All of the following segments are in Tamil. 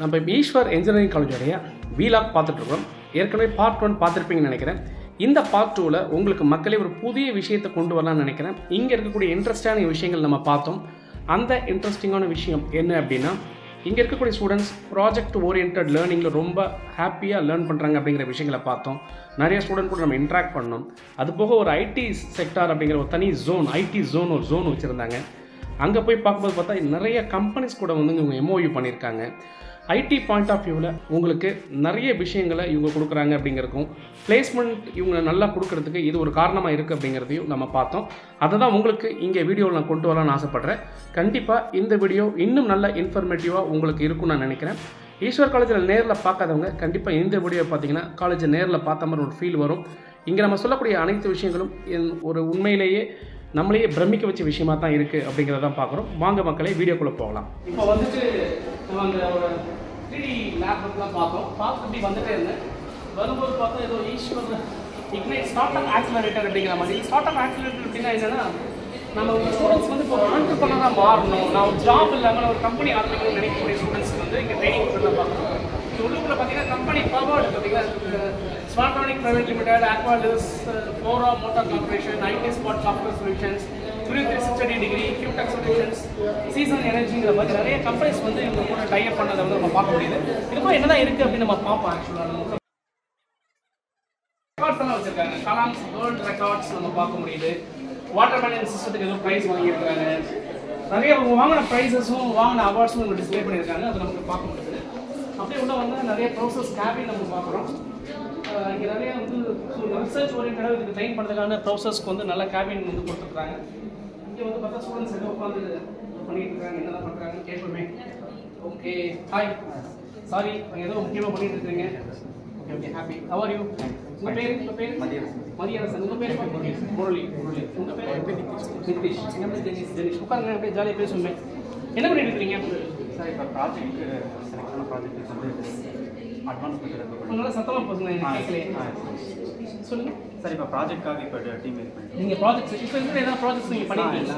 நம்ம இப்போ ஈஸ்வர் இன்ஜினியரிங் காலேஜோடைய வீலாக் பார்த்துட்ருக்கோம் ஏற்கனவே பார்ட் ஒன் பார்த்துருப்பீங்கன்னு நினைக்கிறேன். இந்த பார்ட் டூவில் உங்களுக்கு மக்களே ஒரு புதிய விஷயத்தை கொண்டு வரலாம்னு நினைக்கிறேன். இங்கே இருக்கக்கூடிய இன்ட்ரெஸ்டான விஷயங்கள் நம்ம பார்த்தோம். அந்த இன்ட்ரெஸ்டிங்கான விஷயம் என்ன அப்படின்னா இங்கே இருக்கக்கூடிய ஸ்டூடெண்ட்ஸ் ப்ராஜெக்ட் ஓரியன்ட் லேர்னிங்கில் ரொம்ப ஹாப்பியாக லேர்ன் பண்ணுறாங்க அப்படிங்கிற விஷயங்களை பார்த்தோம். நிறைய ஸ்டூடெண்ட் கூட நம்ம இன்ட்ராக்ட் பண்ணோம். அது போக ஒரு ஐடி செக்டார் அப்படிங்கிற ஒரு தனி ஜோன் ஐடி ஜோன் ஒரு ஜோன் வச்சுருந்தாங்க. அங்கே போய் பார்க்கும்போது பார்த்தா நிறைய கம்பெனிஸ் கூட வந்து இவங்க எம்ஓயு பண்ணியிருக்காங்க. ஐடி பாயிண்ட் ஆஃப் வியூவில் உங்களுக்கு நிறைய விஷயங்களை இவங்க கொடுக்குறாங்க அப்படிங்கிறதுக்கும் பிளேஸ்மெண்ட் இவங்க நல்லா கொடுக்கறதுக்கு இது ஒரு காரணமாக இருக்குது அப்படிங்கிறதையும் நம்ம பார்த்தோம். அதை தான் உங்களுக்கு இங்கே வீடியோவில் நான் கொண்டு வரலாம்னு ஆசைப்பட்றேன். கண்டிப்பாக இந்த வீடியோ இன்னும் நல்ல இன்ஃபர்மேட்டிவாக உங்களுக்கு இருக்கும்னு நான் நினைக்கிறேன். ஈஸ்வர் காலேஜில் நேரில் பார்க்காதவங்க கண்டிப்பாக இந்த வீடியோ பார்த்தீங்கன்னா காலேஜை நேரில் பார்த்த மாதிரி ஒரு ஃபீல் வரும். இங்கே நம்ம சொல்லக்கூடிய அனைத்து விஷயங்களும் என்- ஒரு உண்மையிலேயே நம்மளையே பிரமிக்க வச்ச விஷயமா தான் இருக்குது அப்படிங்கிறத பார்க்குறோம். வாங்க மக்களே வீடியோக்குள்ளே போகலாம். இப்போ வந்துட்டு நம்ம அந்த த்ரீடி லேப்டாப்லாம் பார்த்தோம். பார்த்து இப்படி வந்துட்டே இருந்தேன். வரும்போது பார்த்தா ஏதோ Eswar ignite startup accelerator அப்படிங்கிற மாதிரி. ஸ்டார்ட் அப் ஆக்சிலரேட்டர் அப்படின்னா என்னன்னா நம்ம ஸ்டூடெண்ட்ஸ் வந்து இப்போ ஆண்டர்பனராக மாறணும். நான் ஒரு ஜாப் இல்லாமல் ஒரு கம்பெனி ஆரம்பிக்கணும்னு நினைக்கக்கூடிய ஸ்டூடெண்ட்ஸ்க்கு வந்து இங்கே ட்ரைனிங் கொடுத்துருந்தா பார்க்கணும். இது உள்ளுக்குள்ள பார்த்தீங்கன்னா கம்பெனி பவர் பார்த்தீங்கன்னா ஸ்மார்ட்ரானிக் பிரைவேட் லிமிடெட் ஆக்வாலிஸ் ஃபோரா motor corporation IT spot software solutions three three sixty degree Qtech solutions season எனர்ஜிங்கிற மாதிரி நிறைய கம்பெனிஸ் வந்து இவங்க கூட டைப் பண்ணதை வந்து நம்ம பார்க்க முடியுது. இது என்ன என்னதான் இருக்குது அப்படின்னு நம்ம பார்ப்போம் ஆக்சுவலாக ரெக்கார்ட்ஸ் எல்லாம் வச்சிருக்காங்க. கலாம்ஸ் வேர்ல்ட் ரெக்கார்ட்ஸ் நம்ம பார்க்க முடியுது. வாட்டர் மேனேஜ் சிஸ்டத்துக்கு எதுவும் ப்ரைஸ் வாங்கியிருக்காங்க நிறைய அவங்க வாங்கின ப்ரைஸஸும் வாங்கின அவார்ட்ஸும் நம்ம டிஸ்ப்ளே பண்ணியிருக்காங்க. அதை நமக்கு பார்க்க முடியுது. அப்படியே உள்ள வந்து நிறைய ப்ரோசஸ் கேபின் நம்ம பார்க்குறோம். இங்கே நிறைய வந்து ரிசர்ச் ஓரியன்டாக இதுக்கு ட்ரைன் பண்ணுறதுக்கான ப்ரோசஸ்க்கு வந்து நல்ல கேபின் வந்து கொடுத்துருக்காங்க. இங்கே வந்து பார்த்தா ஸ்டூடெண்ட்ஸ் எல்லாம் உட்காந்து பண்ணிட்டு இருக்காங்க. என்னதான் பண்ணுறாங்கன்னு கேட்போமே. ஓகே ஹாய் சாரி ஏதோ முக்கியமாக பண்ணிட்டு இருக்கீங்க. Okay okay happy how are you உங்க பேர் உங்க பேர்? மதியரசன். உங்க பேர் முரளி. முரளி. உங்க பேர்? நிதிஷ். எங்க பேர் டெனிஸ் டெனிஷ் உட்காருங்க அப்படியே ஜாலியாக பேசுவோமே. என்ன பண்ணிட்டு இருக்கீங்க? சார் இப்போ ப்ராஜெக்ட் செலக்ட் பண்ண ப்ராஜெக்ட் வந்து அட்வான்ஸ் உங்களால சத்தமா பேசுங்க எனக்கு கேட்கலையே? சொல்லுங்க. சார் இப்போ ப்ராஜெக்ட்காக இப்போ டீம் இது பண்ணிட்டு நீங்க ப்ராஜெக்ட் இப்போ இருக்கிற ஏதாவது ப்ராஜெக்ட்ஸ் நீங்க பண்ணிருக்கீங்களா?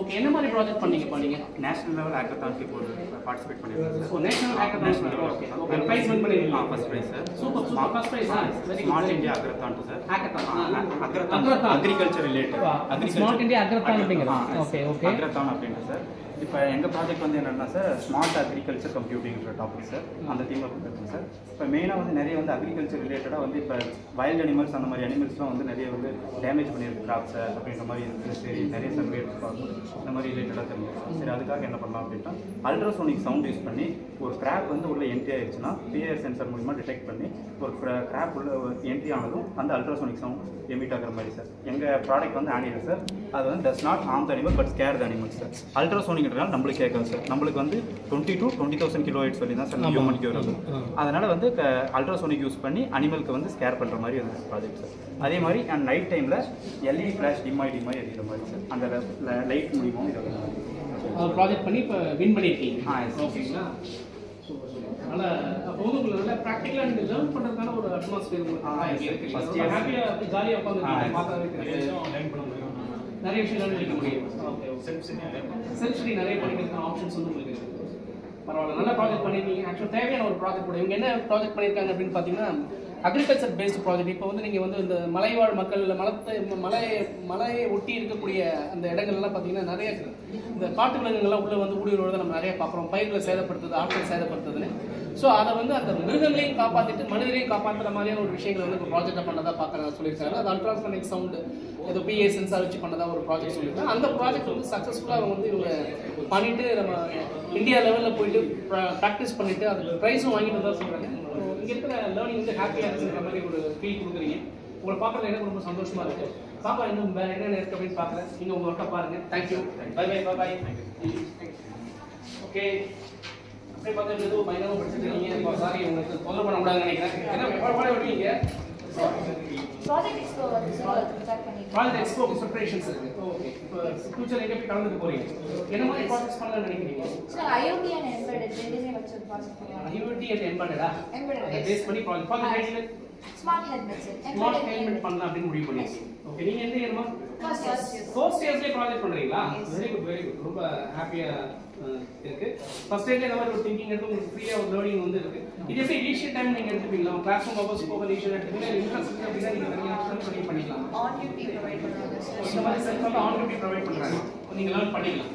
ஓகே என்ன மாதிரி ப்ராஜெக்ட் பண்ணீங்கப்பா நீங்க? நேஷனல் லெவல் ஆக்கத்தான்க்கு இப்போ பார்ட்டிசிபேட் பண்ணியிருக்கேன் so national hackathons okay okay sir prize win பண்ணிருக்கீங்க. First prize sir super super first prize ஆ very smart India Agrathon sir hackathon Agrathon Agrathon. Agriculture related Smart India Agrathon அப்படிங்கிறது. Okay. அக்ரத்தான் அப்படின்ட்டு சார் இப்போ எங்கள் ப்ராஜெக்ட் வந்து என்னென்னா சார் ஸ்மார்ட் அக்ரிகல்ச்சர் கம்ப்யூட்டிங்கிற டாபிக் சார் அந்த தீமில் கொடுத்துருக்கோம் சார் இப்போ மெயினாக வந்து நிறைய வந்து அக்ரிகல்ச்சர் ரிலேட்டடாக வந்து இப்போ வைல்டு அனிமல்ஸ் அந்த மாதிரி அனிமல்ஸ்லாம் வந்து நிறைய வந்து டேமேஜ் பண்ணியிருக்கு கிராப்ஸை அப்படின்ற மாதிரி இருக்குது சரி நிறைய சர்வே எடுத்து இந்த மாதிரி ரிலேட்டடாக தெரியும் சரி அதுக்காக என்ன பண்ணலாம் அப்படின்னா அல்ட்ராசோனிக் சவுண்ட் யூஸ் பண்ணி ஒரு கிராப் வந்து உள்ள என்ட்ரி ஆயிடுச்சுன்னா பிஏஆர் சென்சர் மூலிமா டிடெக்ட் பண்ணி ஒரு கிராப் உள்ள என்ட்ரி ஆனதும் அந்த அல்ட்ராசோனிக் சவுண்ட் எமிட் ஆகிற மாதிரி சார் எங்கள் ப்ராடக்ட் வந்து ஆனியல் சார் அது வந்து does not harm the animal but scare the animal sir அல்ட்ராசோனிக்ன்றனால நம்மளுக்கு கேட்காது சார் நம்மளுக்கு வந்து twenty to twenty thousand kilohertz சொல்லி தான் சார் ஹியூமனுக்கு வருது அதனால வந்து அல்ட்ராசோனிக் யூஸ் பண்ணி அனிமலுக்கு வந்து ஸ்கேர் பண்ணுற மாதிரி அந்த ப்ராஜெக்ட் சார் அதே மாதிரி அண்ட் நைட் டைமில் எல்இடி ஃப்ளாஷ் டிம்மாய் டிம்மாய் எரியிற மாதிரி சார் அந்த லைட் மூலியமாகவும் இதை வந்து ப்ராஜெக்ட் பண்ணி இப்போ வின் பண்ணியிருக்கீங்க ஆ. ஓகேங்களா? Super super. அதனால் அப்போ வந்து உங்களுக்கு நல்ல ப்ராக்டிக்கலாக நீங்கள் லேர்ன் பண்ணுறதுக்கான ஒரு அட்மாஸ்பியர் உங்களுக்கு. ஹாப்பியாக ஜாலியாக ஆ, உட்காந்து yes. பார்த்தாவே தெரியும் நிறைய விஷயம் லேர்ன் பண்ணிக்க முடியும். செல்ஃப் ஸ்டடி நிறைய படிக்கிறதுக்கான ஆப்ஷன்ஸ் வந்து உங்களுக்கு இருக்கு. பரவாயில்ல நல்ல ப்ராஜெக்ட் பண்ணியிருக்கீங்க ஆக்சுவலாக தேவையான ஒரு ப்ராஜெக்ட் கூட. இவங்க என்ன ப்ராஜெக்ட் பண்ணியிருக்காங்க அப்படின்னு பார்த்தீங்கன்னா அக்ரிகல்ச்சர் பேஸ்டு ப்ராஜெக்ட் இப்போ வந்து நீங்கள் வந்து இந்த மலைவாழ் மக்கள் மலத்தை மலை மலையை ஒட்டி இருக்கக்கூடிய அந்த இடங்கள்லாம் பார்த்தீங்கன்னா நிறைய இந்த காட்டு விலங்குகள்லாம் உள்ளே வந்து ஊடுருவதை நம்ம நிறைய பார்க்குறோம். பயிர்களை சேதப்படுத்துது ஆட்களை சேதப்படுத்துதுன்னு ஸோ அதை வந்து அந்த மிருகங்களையும் காப்பாற்றிட்டு மனிதரையும் காப்பாற்றுற மாதிரியான ஒரு விஷயங்களை வந்து இப்போ ப்ராஜெக்டாக பண்ணதா பார்க்குறாங்க சொல்லியிருக்காங்க. அது அல்ட்ராசோனிக் சவுண்டு ஏதோ பிஏ சென்சார் வச்சு பண்ணதா ஒரு ப்ராஜெக்ட் சொல்லியிருக்காங்க. அந்த ப்ராஜெக்ட் வந்து சக்ஸஸ்ஃபுல்லாக அவங்க வந்து இவங்க பண்ணிட்டு நம்ம இந்தியா லெவலில் போயிட்டு ப்ராக்டிஸ் பண்ணிட்டு அது ப்ரைஸும் வாங்கிட்டு தான் சொல்கிறாங்க இங்கே இருக்கிற லேர்னிங் வந்து ஹாப்பியாக இருக்குன்ற மாதிரி ஒரு ஃபீல் கொடுக்குறீங்க. உங்களை பார்க்குறது எனக்கு ரொம்ப சந்தோஷமா இருக்கு. பாப்பா இன்னும் வேற என்னென்ன இருக்கு அப்படின்னு பார்க்குறேன். நீங்கள் உங்கள் ஒர்க்கை பாருங்க. Thank you bye bye bye bye okay அப்படியே பார்த்து ஏதோ பயங்கரமாக சாரி உங்களுக்கு தொல்லை பண்ண கூடாதுன்னு நினைக்கிறேன். பாட விடுவீங்க project expo sir project expo preparations இருக்கு. ஓகே இப்போ ஃபியூச்சர் எங்கே போய் கலந்துக்க போறீங்க? என்ன மாதிரி ப்ராஜெக்ட்ஸ் பண்ணலாம்னு நினைக்கிறீங்க? சார் ஐஓடி அண்ட் எம்பெடட் ரெண்டுமே வச்சு ஒரு ப்ராஜெக்ட் பண்ணுவாங்க ஐஓடி அண்ட் எம்பெடடா Embedded, yes. பேஸ் பண்ணி project project smart smart helmet பண்ணலாம் அப்படின்னு முடிவு பண்ணிருக்கீங்க. ஓகே நீங்க எந்த இயர்மா. ஃபர்ஸ்ட் ப்ராஜெக்ட் பண்ணுறீங்களா வெரி குட் வெரி குட் ரொம்ப ஹாப்பியாக இருக்கு. ஃபர்ஸ்ட் இயர்ல இந்த மாதிரி ஒரு திங்கிங் எடுத்து உங்களுக்கு ஃப்ரீயாக ஒரு லேர்னிங் வந்து இருக்கு. இது எப்படி லீஷர் டைம் நீங்கள் எடுத்துப்பீங்களா? கிளாஸ் ரூம் பர்பஸ் போக லீஷர் எடுத்துப்பீங்க இன்ட்ரெஸ்ட் இருக்கு அப்படின்னா நீங்கள் தனியாக ஸ்பெண்ட் பண்ணி பண்ணிக்கலாம். Duty provide பண்ணுவாங்க sir. இந்த மாதிரி செல்ஃபாக ஆன் டியூட்டி ப்ரொவைட் பண்ணுறாங்க நீங்கள் லேர்ன் பண்ணிக்கலாம்.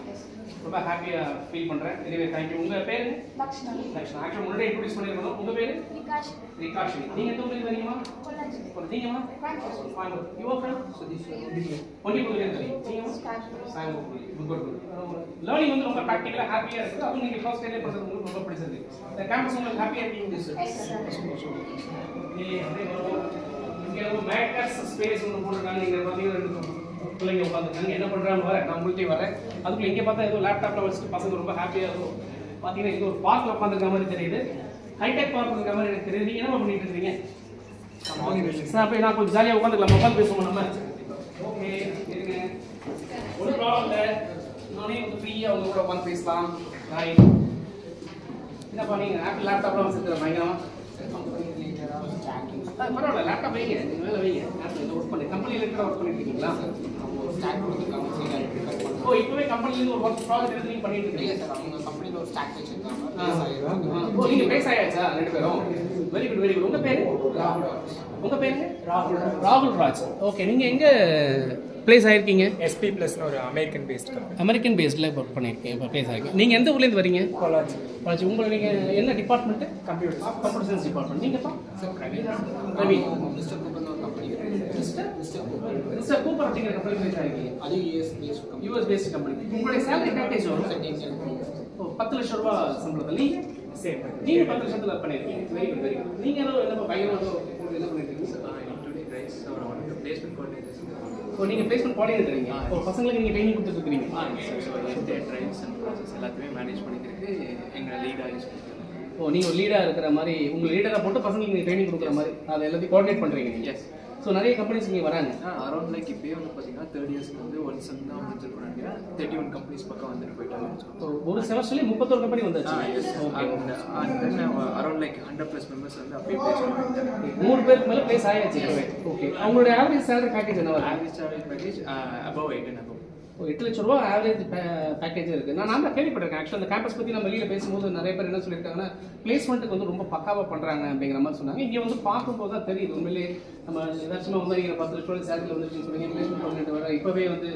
ரொம்ப ஹாப்பியாக ஃபீல் பண்ணுறேன் இதுவே தேங்க்யூ உங்கள் பேர் லக்ஷ்மி லக்ஷ்மி ஆக்சுவலாக முன்னாடி இன்ட்ரோடியூஸ் பண்ணிருக்கணும் உங்கள் பேர் விகாஷ் ரிகாஷினி நீங்கள் எந்த ஊர்லேருந்து வரீங்கம்மா கொல்லாச்சி நீங்கம்மா கோயம்புத்தூர் யுவர் ஃப்ரெண்ட் ஒன்லி புதுலேருந்து வரீங்க நீங்கம்மா லேர்னிங் வந்து ரொம்ப ப்ராக்டிக்கலாக ஹாப்பியாக இருக்குது அதுவும் நீங்கள் ஃபர்ஸ்ட் டைம்ல பண்ணுறது உங்களுக்கு ரொம்ப பிடிச்சது இந்த கேம்பஸ் உங்களுக்கு ஹாப்பியாக இருக்கீங்க இங்கே ஒரு மேக்கர்ஸ் ஸ்பேஸ் ஒன்று போட்டிருக்காங்க நீங்கள் பார்த்தீங்கன்னா ரெண்டு பிள்ளைங்க உட்காந்துருக்காங்க என்ன பண்ணுறாங்க வர நான் உங்கள்கிட்ட வரேன் அதுக்குள்ள இங்கே பார்த்தா ஏதோ லேப்டாப்பில் வச்சுட்டு பசங்க ரொம்ப ஹாப்பியாக இருக்கும். பார்த்தீங்கன்னா இங்கே ஒரு பார்க்கில் உட்காந்துருக்க மாதிரி தெரியுது. ஹைடெக் பார்க் இருக்க மாதிரி எனக்கு தெரியுது. நீங்க என்ன பண்ணிட்டு இருக்கீங்க? சார் அப்போ நான் கொஞ்சம் ஜாலியாக உட்காந்துக்கலாம் உட்காந்து பேசுவோம் நம்ம? ஓகே இருங்க. ஒரு ப்ராப்ளம் இல்லை. நானே வந்து ஃப்ரீயாக உங்க கூட உட்காந்து பேசலாம். ரைட் என்னப்பா நீங்கள் ஆப்பிள் லேப்டாப்லாம் வச்சுருக்கிற பயங்கரமா பரவாயில்ல. லேப்டாப் வைங்க. நீங்கள் வேலை வைங்க. லேப்டாப் ஒர்க் பண்ணி. கம்பெனியில் இருக்கிற ஒர்க் பண்ணிட்டு இருக்கீங்களா? ஓ இப்போவே கம்பெனிலேருந்து ஒரு ஒர்க் ப்ராஜெக்ட் எடுத்து நீங்கள் பண்ணிட்டு இருக்கீங்க? ஓ நீங்க பேச ஆயாச்சா? ரெண்டு பேரும். வெரி குட் வெரி குட் உங்க பேரு? உங்க பேரு? ராகுல் ராகுல் ராஜ். ஓகே நீங்க எங்க பிளேஸ் ஆயிருக்கீங்க? எஸ்பி ப்ளஸ்னு ஒரு அமெரிக்கன் பேஸ்ட் கம்பெனி அமெரிக்கன் பேஸ்டில் ஒர்க் பண்ணியிருக்கேன் இப்போ பிளேஸ் ஆயிருக்கீங்க. நீங்க எந்த ஊர்லேருந்து வரீங்க? பொள்ளாச்சி. பொள்ளாச்சி. உங்களை நீங்க என்ன department computer computer science department நீங்கப்பா Ravi mister mister Cooper அப்படிங்கிற கம்பெனி பிளேஸ் ஆயிருக்கீங்க யூஎஸ் பேஸ்ட் கம்பெனி உங்களுடைய சேலரி பேக்கேஜ் வரும் ஓ பத்து லட்சம் ரூபா சம்பளத்தில் நீங்க சேம் நீங்க பத்து லட்சத்துல பண்ணிருக்கீங்க. வெரி குட் வெரி குட் நீங்க ஏதோ என்ன பயங்கரமா ஏதோ ஒரு என்ன பண்ணிருக்கீங்க. ஓ நீங்க பிளேஸ்மெண்ட் கோஆர்டினேட்டர் ஓ பசங்களுக்கு நீங்க ட்ரைனிங் கொடுத்துட்டு இருக்கீங்க எல்லாத்தையுமே மேனேஜ் பண்ணிக்கிறதுக்கு எங்கள் லீடாக யூஸ் பண்ணிக்கிறோம். ஓ நீங்க ஒரு லீடா இருக்கிற மாதிரி உங்க லீடரா போட்டு பசங்களுக்கு நீங்க ட்ரைனிங் கொடுக்குற மாதிரி அதை எல்லாத்தையும் கோஆர்டினேட் பண்றீங்க நீங்க. Yes. ஸோ நிறைய கம்பெனிஸ் இங்க வராங்க. அரௌண்ட் லைக் இப்போயே வந்து பார்த்தீங்கன்னா தேர்ட் இயர்ஸ்க்கு வந்து ஒன் செம் தான் வந்துருக்கோம் நினைக்கிறேன் தேர்ட்டி ஒன் கம்பெனிஸ் பக்கம் வந்துட்டு போயிட்டாங்க ஒரு செமஸ்டர்லயே முப்பத்தொரு கம்பெனி வந்தாச்சு. Around like hundred plus members வந்து அப்படியே பேஸ் நூறு பேருக்கு மேல பிளேஸ் ஆயாச்சு ஓகே அவங்களுடைய ஆவரேஜ் சேலரி பேக்கேஜ் என்ன average charge package above eight and above எட்டு லட்ச ரூபா ஆவரேஜ் பேக்கேஜ் இருக்கு. நான் நான் தான் கேள்விப்பட்டிருக்கேன். ஆக்சுவலாக அந்த கேம்பஸ் பத்தி நம்ம வெளியில பேசும்போது நிறைய பேர் என்ன சொல்லியிருக்காங்கன்னா பிளேஸ்மெண்ட்டுக்கு வந்து ரொம்ப பக்காவா பண்றாங்க அப்படிங்கிற மாதிரி சொன்னாங்க. இங்க வந்து பார்க்கும்போது தான் தெரியுது. உண்மையிலேயே நம்ம ஏதாச்சும் வந்து நீங்க பத்து லட்ச ரூபாய் சேலரியில் வந்துருச்சுன்னு சொன்னீங்க பிளேஸ்மெண்ட் பண்ணிட்டு வர. இப்பவே வந்து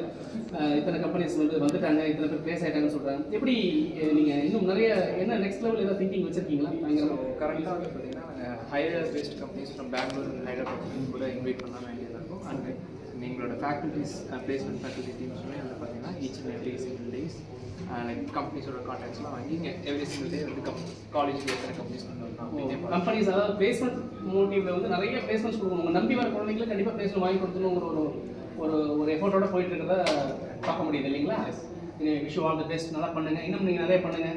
இத்தனை கம்பெனிஸ் வந்து வந்துட்டாங்க. இத்தனை பேர் பிளேஸ் ஆயிட்டாங்கன்னு சொல்றாங்க. எப்படி அஹ், நீங்க இன்னும் நிறைய என்ன நெக்ஸ்ட் லெவல் ஏதாவது திங்கிங் வச்சிருக்கீங்களா? பயங்கரமா கரெக்டாக வந்து பார்த்தீங்கன்னா நாங்கள் higher based companies from Bangalore Hyderabad கூட இன்வைட் பண்ணலாம் ஐடியா இருக்கும். அண்ட் எங்களோட ஃபேக்கல்ட்டிஸ் பிளேஸ்மெண்ட் ஃபேக்கல்ட்டி டீம்ஸுமே வந்து பார்த்தீங்கன்னா each and every single days like கம்பெனிஸோட கான்டாக்ட்ஸ்லாம் வாங்கி எவ்ரி சிங்கிள் டே வந்து கம் எத்தனை கம்பெனிஸ் கொண்டு வரலாம். கம்பெனிஸ் அதாவது பிளேஸ்மெண்ட் மோட்டிவ்ல வந்து நிறைய பிளேஸ்மெண்ட்ஸ் கொடுக்கணும். உங்க நம்பி வர குழந்தைங்களுக்கு கண்டிப்பா பிளேஸ்மெண்ட் வாங்கி கொடுக்கணும் ஒரு ஒரு ஒரு எஃபோர்ட்டோட போயிட்டு இருக்கிறத பார்க்க முடியுது இல்லைங்களா? விஷ் ஆல் தி பெஸ்ட் நல்லா பண்ணுங்க. இன்னும் நீங்க நிறைய பண்ணுங்க.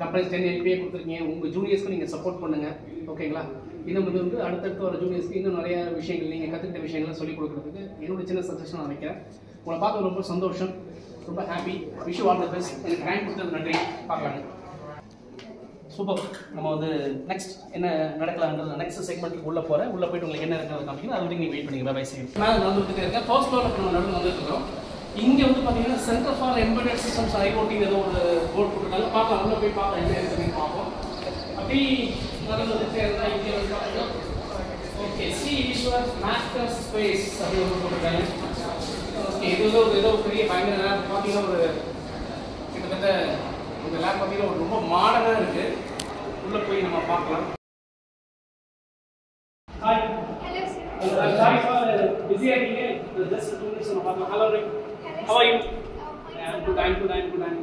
கம்பெனிஸ் டென் எல்பிஏ கொடுத்துருக்கீங்க. உங்க ஜூனியர்ஸ்க்கு நீங்க சப்போர்ட் பண்ணுங்க. ஓகேங்களா இன்னும் இது வந்து அடுத்தடுத்து வர ஜூனியர்ஸ்க்கு இன்னும் நிறைய விஷயங்கள் நீங்கள் கற்றுக்கிட்ட விஷயங்களை சொல்லிக் கொடுக்குறதுக்கு என்னோட சின்ன சஜஷன் நான் வைக்கிறேன் உங்களை பார்க்க ரொம்ப சந்தோஷம். ரொம்ப happy wish all the best எனக்கு ரேங்க் கொடுத்தது நன்றி. பார்க்கலாங்க. சூப்பர் நம்ம வந்து நெக்ஸ்ட் என்ன நடக்கலாங்கிறது நெக்ஸ்ட் செக்மெண்ட்டுக்கு உள்ள போகிறேன் உள்ள போயிட்டு உங்களுக்கு என்ன இருக்கிறது காமிக்கணும் அது வரைக்கும் நீங்கள் வெயிட் பண்ணிங்க. பை நான் வந்துட்டு இருக்கேன். ஃபர்ஸ்ட் ஃப்ளோர்ல நம்ம நடந்து வந்துட்டு இருக்கோம் வந்து பார்த்தீங்கன்னா center for embedded systems IoT ஏதோ ஒரு போர்ட் போட்டுருக்காங்க. பார்க்கலாம். உள்ள போய் பார்க்கலாம். என்ன இருக்குன்னு பார்ப்போம். அப்படி வந்துட்டு இருந்தா இங்க வந்து பார்த்தீங்கன்னா okay Sri Eshwar master space அப்படி ஒரு போட்டிருக்காங்க ஓகே இது ஏதோ ஒரு பெரிய பயங்கர lab. பார்த்தீங்கன்னா ஒரு கிட்டத்தட்ட இந்த லேப் பார்த்தீங்கன்னா ஒரு ரொம்ப மாடர்னாக இருக்கு உள்ள போய் நம்ம பார்க்கலாம் ஹாய். சாரி ஃபார் பிஸியாக இருக்கீங்க ஜஸ்ட் டூ மினிட்ஸ் நம்ம பார்க்கலாம் hello how are you good I'm good I'm good I'm.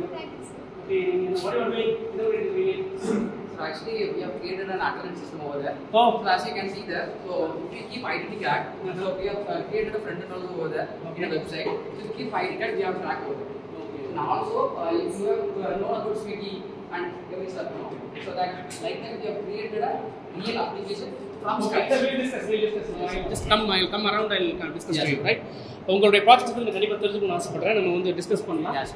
Okay நீங்கள் வாட் யூ டூயிங் இது ஒரு இருக்கீங்க So actually, we have created an attendance system over there. Oh. So as you can see there, so if you keep identity tag, so we have uh, created a front end also over there in a website. So if you keep ID tag, we have track over there. And also, uh, if you have uh, known about Swiggy and every stuff, you know, so that like that we have created a real application from Okay, scratch. sir, we'll discuss, we'll discuss. I'll just come, I'll come around, I'll uh, discuss Yes. to you, right? உங்களுடைய ப்ராஜெக்ட் வந்து கண்டிப்பாக தெரிஞ்சுக்கணும்னு ஆசைப்படுறேன் நம்ம வந்து டிஸ்கஸ் பண்ணலாம் Yes.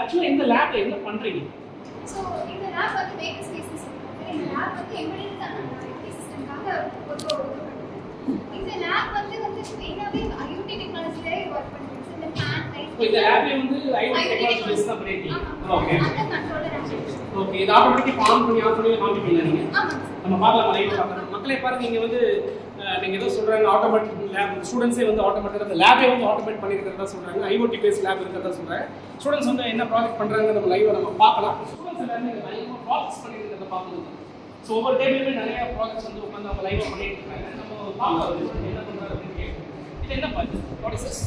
ஆக்சுவலாக இந்த லேப்ல என்ன பண்றீங்க So, இந்த லேப்ல வந்து ஐஓடி டெக்னாலஜி பேஸ் தான் பண்ணிருக்கீங்க ஓகே ஓகே இது ஆட்டோமேட்டிக் ஆன் பண்ணி ஆஃப் பண்ணி நீங்க? நம்ம பார்க்கலாம் லைவ் பார்க்கலாம். மக்களே பாருங்க இங்க வந்து நீங்க ஏதோ சொல்றாங்க ஆட்டோமேட்டிக் லேப் ஸ்டூடெண்ட்ஸே வந்து ஆட்டோமேட்டிக் அந்த லேபே வந்து ஆட்டோமேட் பண்ணிருக்கிறதா சொல்றாங்க. ஐஓடி பேஸ் லேப் இருக்கிறதா சொல்றாங்க. ஸ்டூடெண்ட்ஸ் வந்து என்ன ப்ராஜெக்ட் பண்றாங்க நம்ம லைவ் நம்ம பார்க்கலாம். ஸ்டூடெண்ட்ஸ் எல்லாரும் லைவ் ப்ராஜெக்ட்ஸ் பண்ணிருக்கிறத பார்க்கணும். ஸோ ஒவ்வொரு டேபிளுமே நிறைய ப்ராஜெக்ட்ஸ் வந்து உட்காந்து அவங்க லைவ் பண்ணிட்டு இருக்காங்க. நம்ம பார்க்கலாம் அது என்ன பண்றாரு அப்படின்னு கேட்டு இது என்ன பார்த்து வாட் இஸ் திஸ்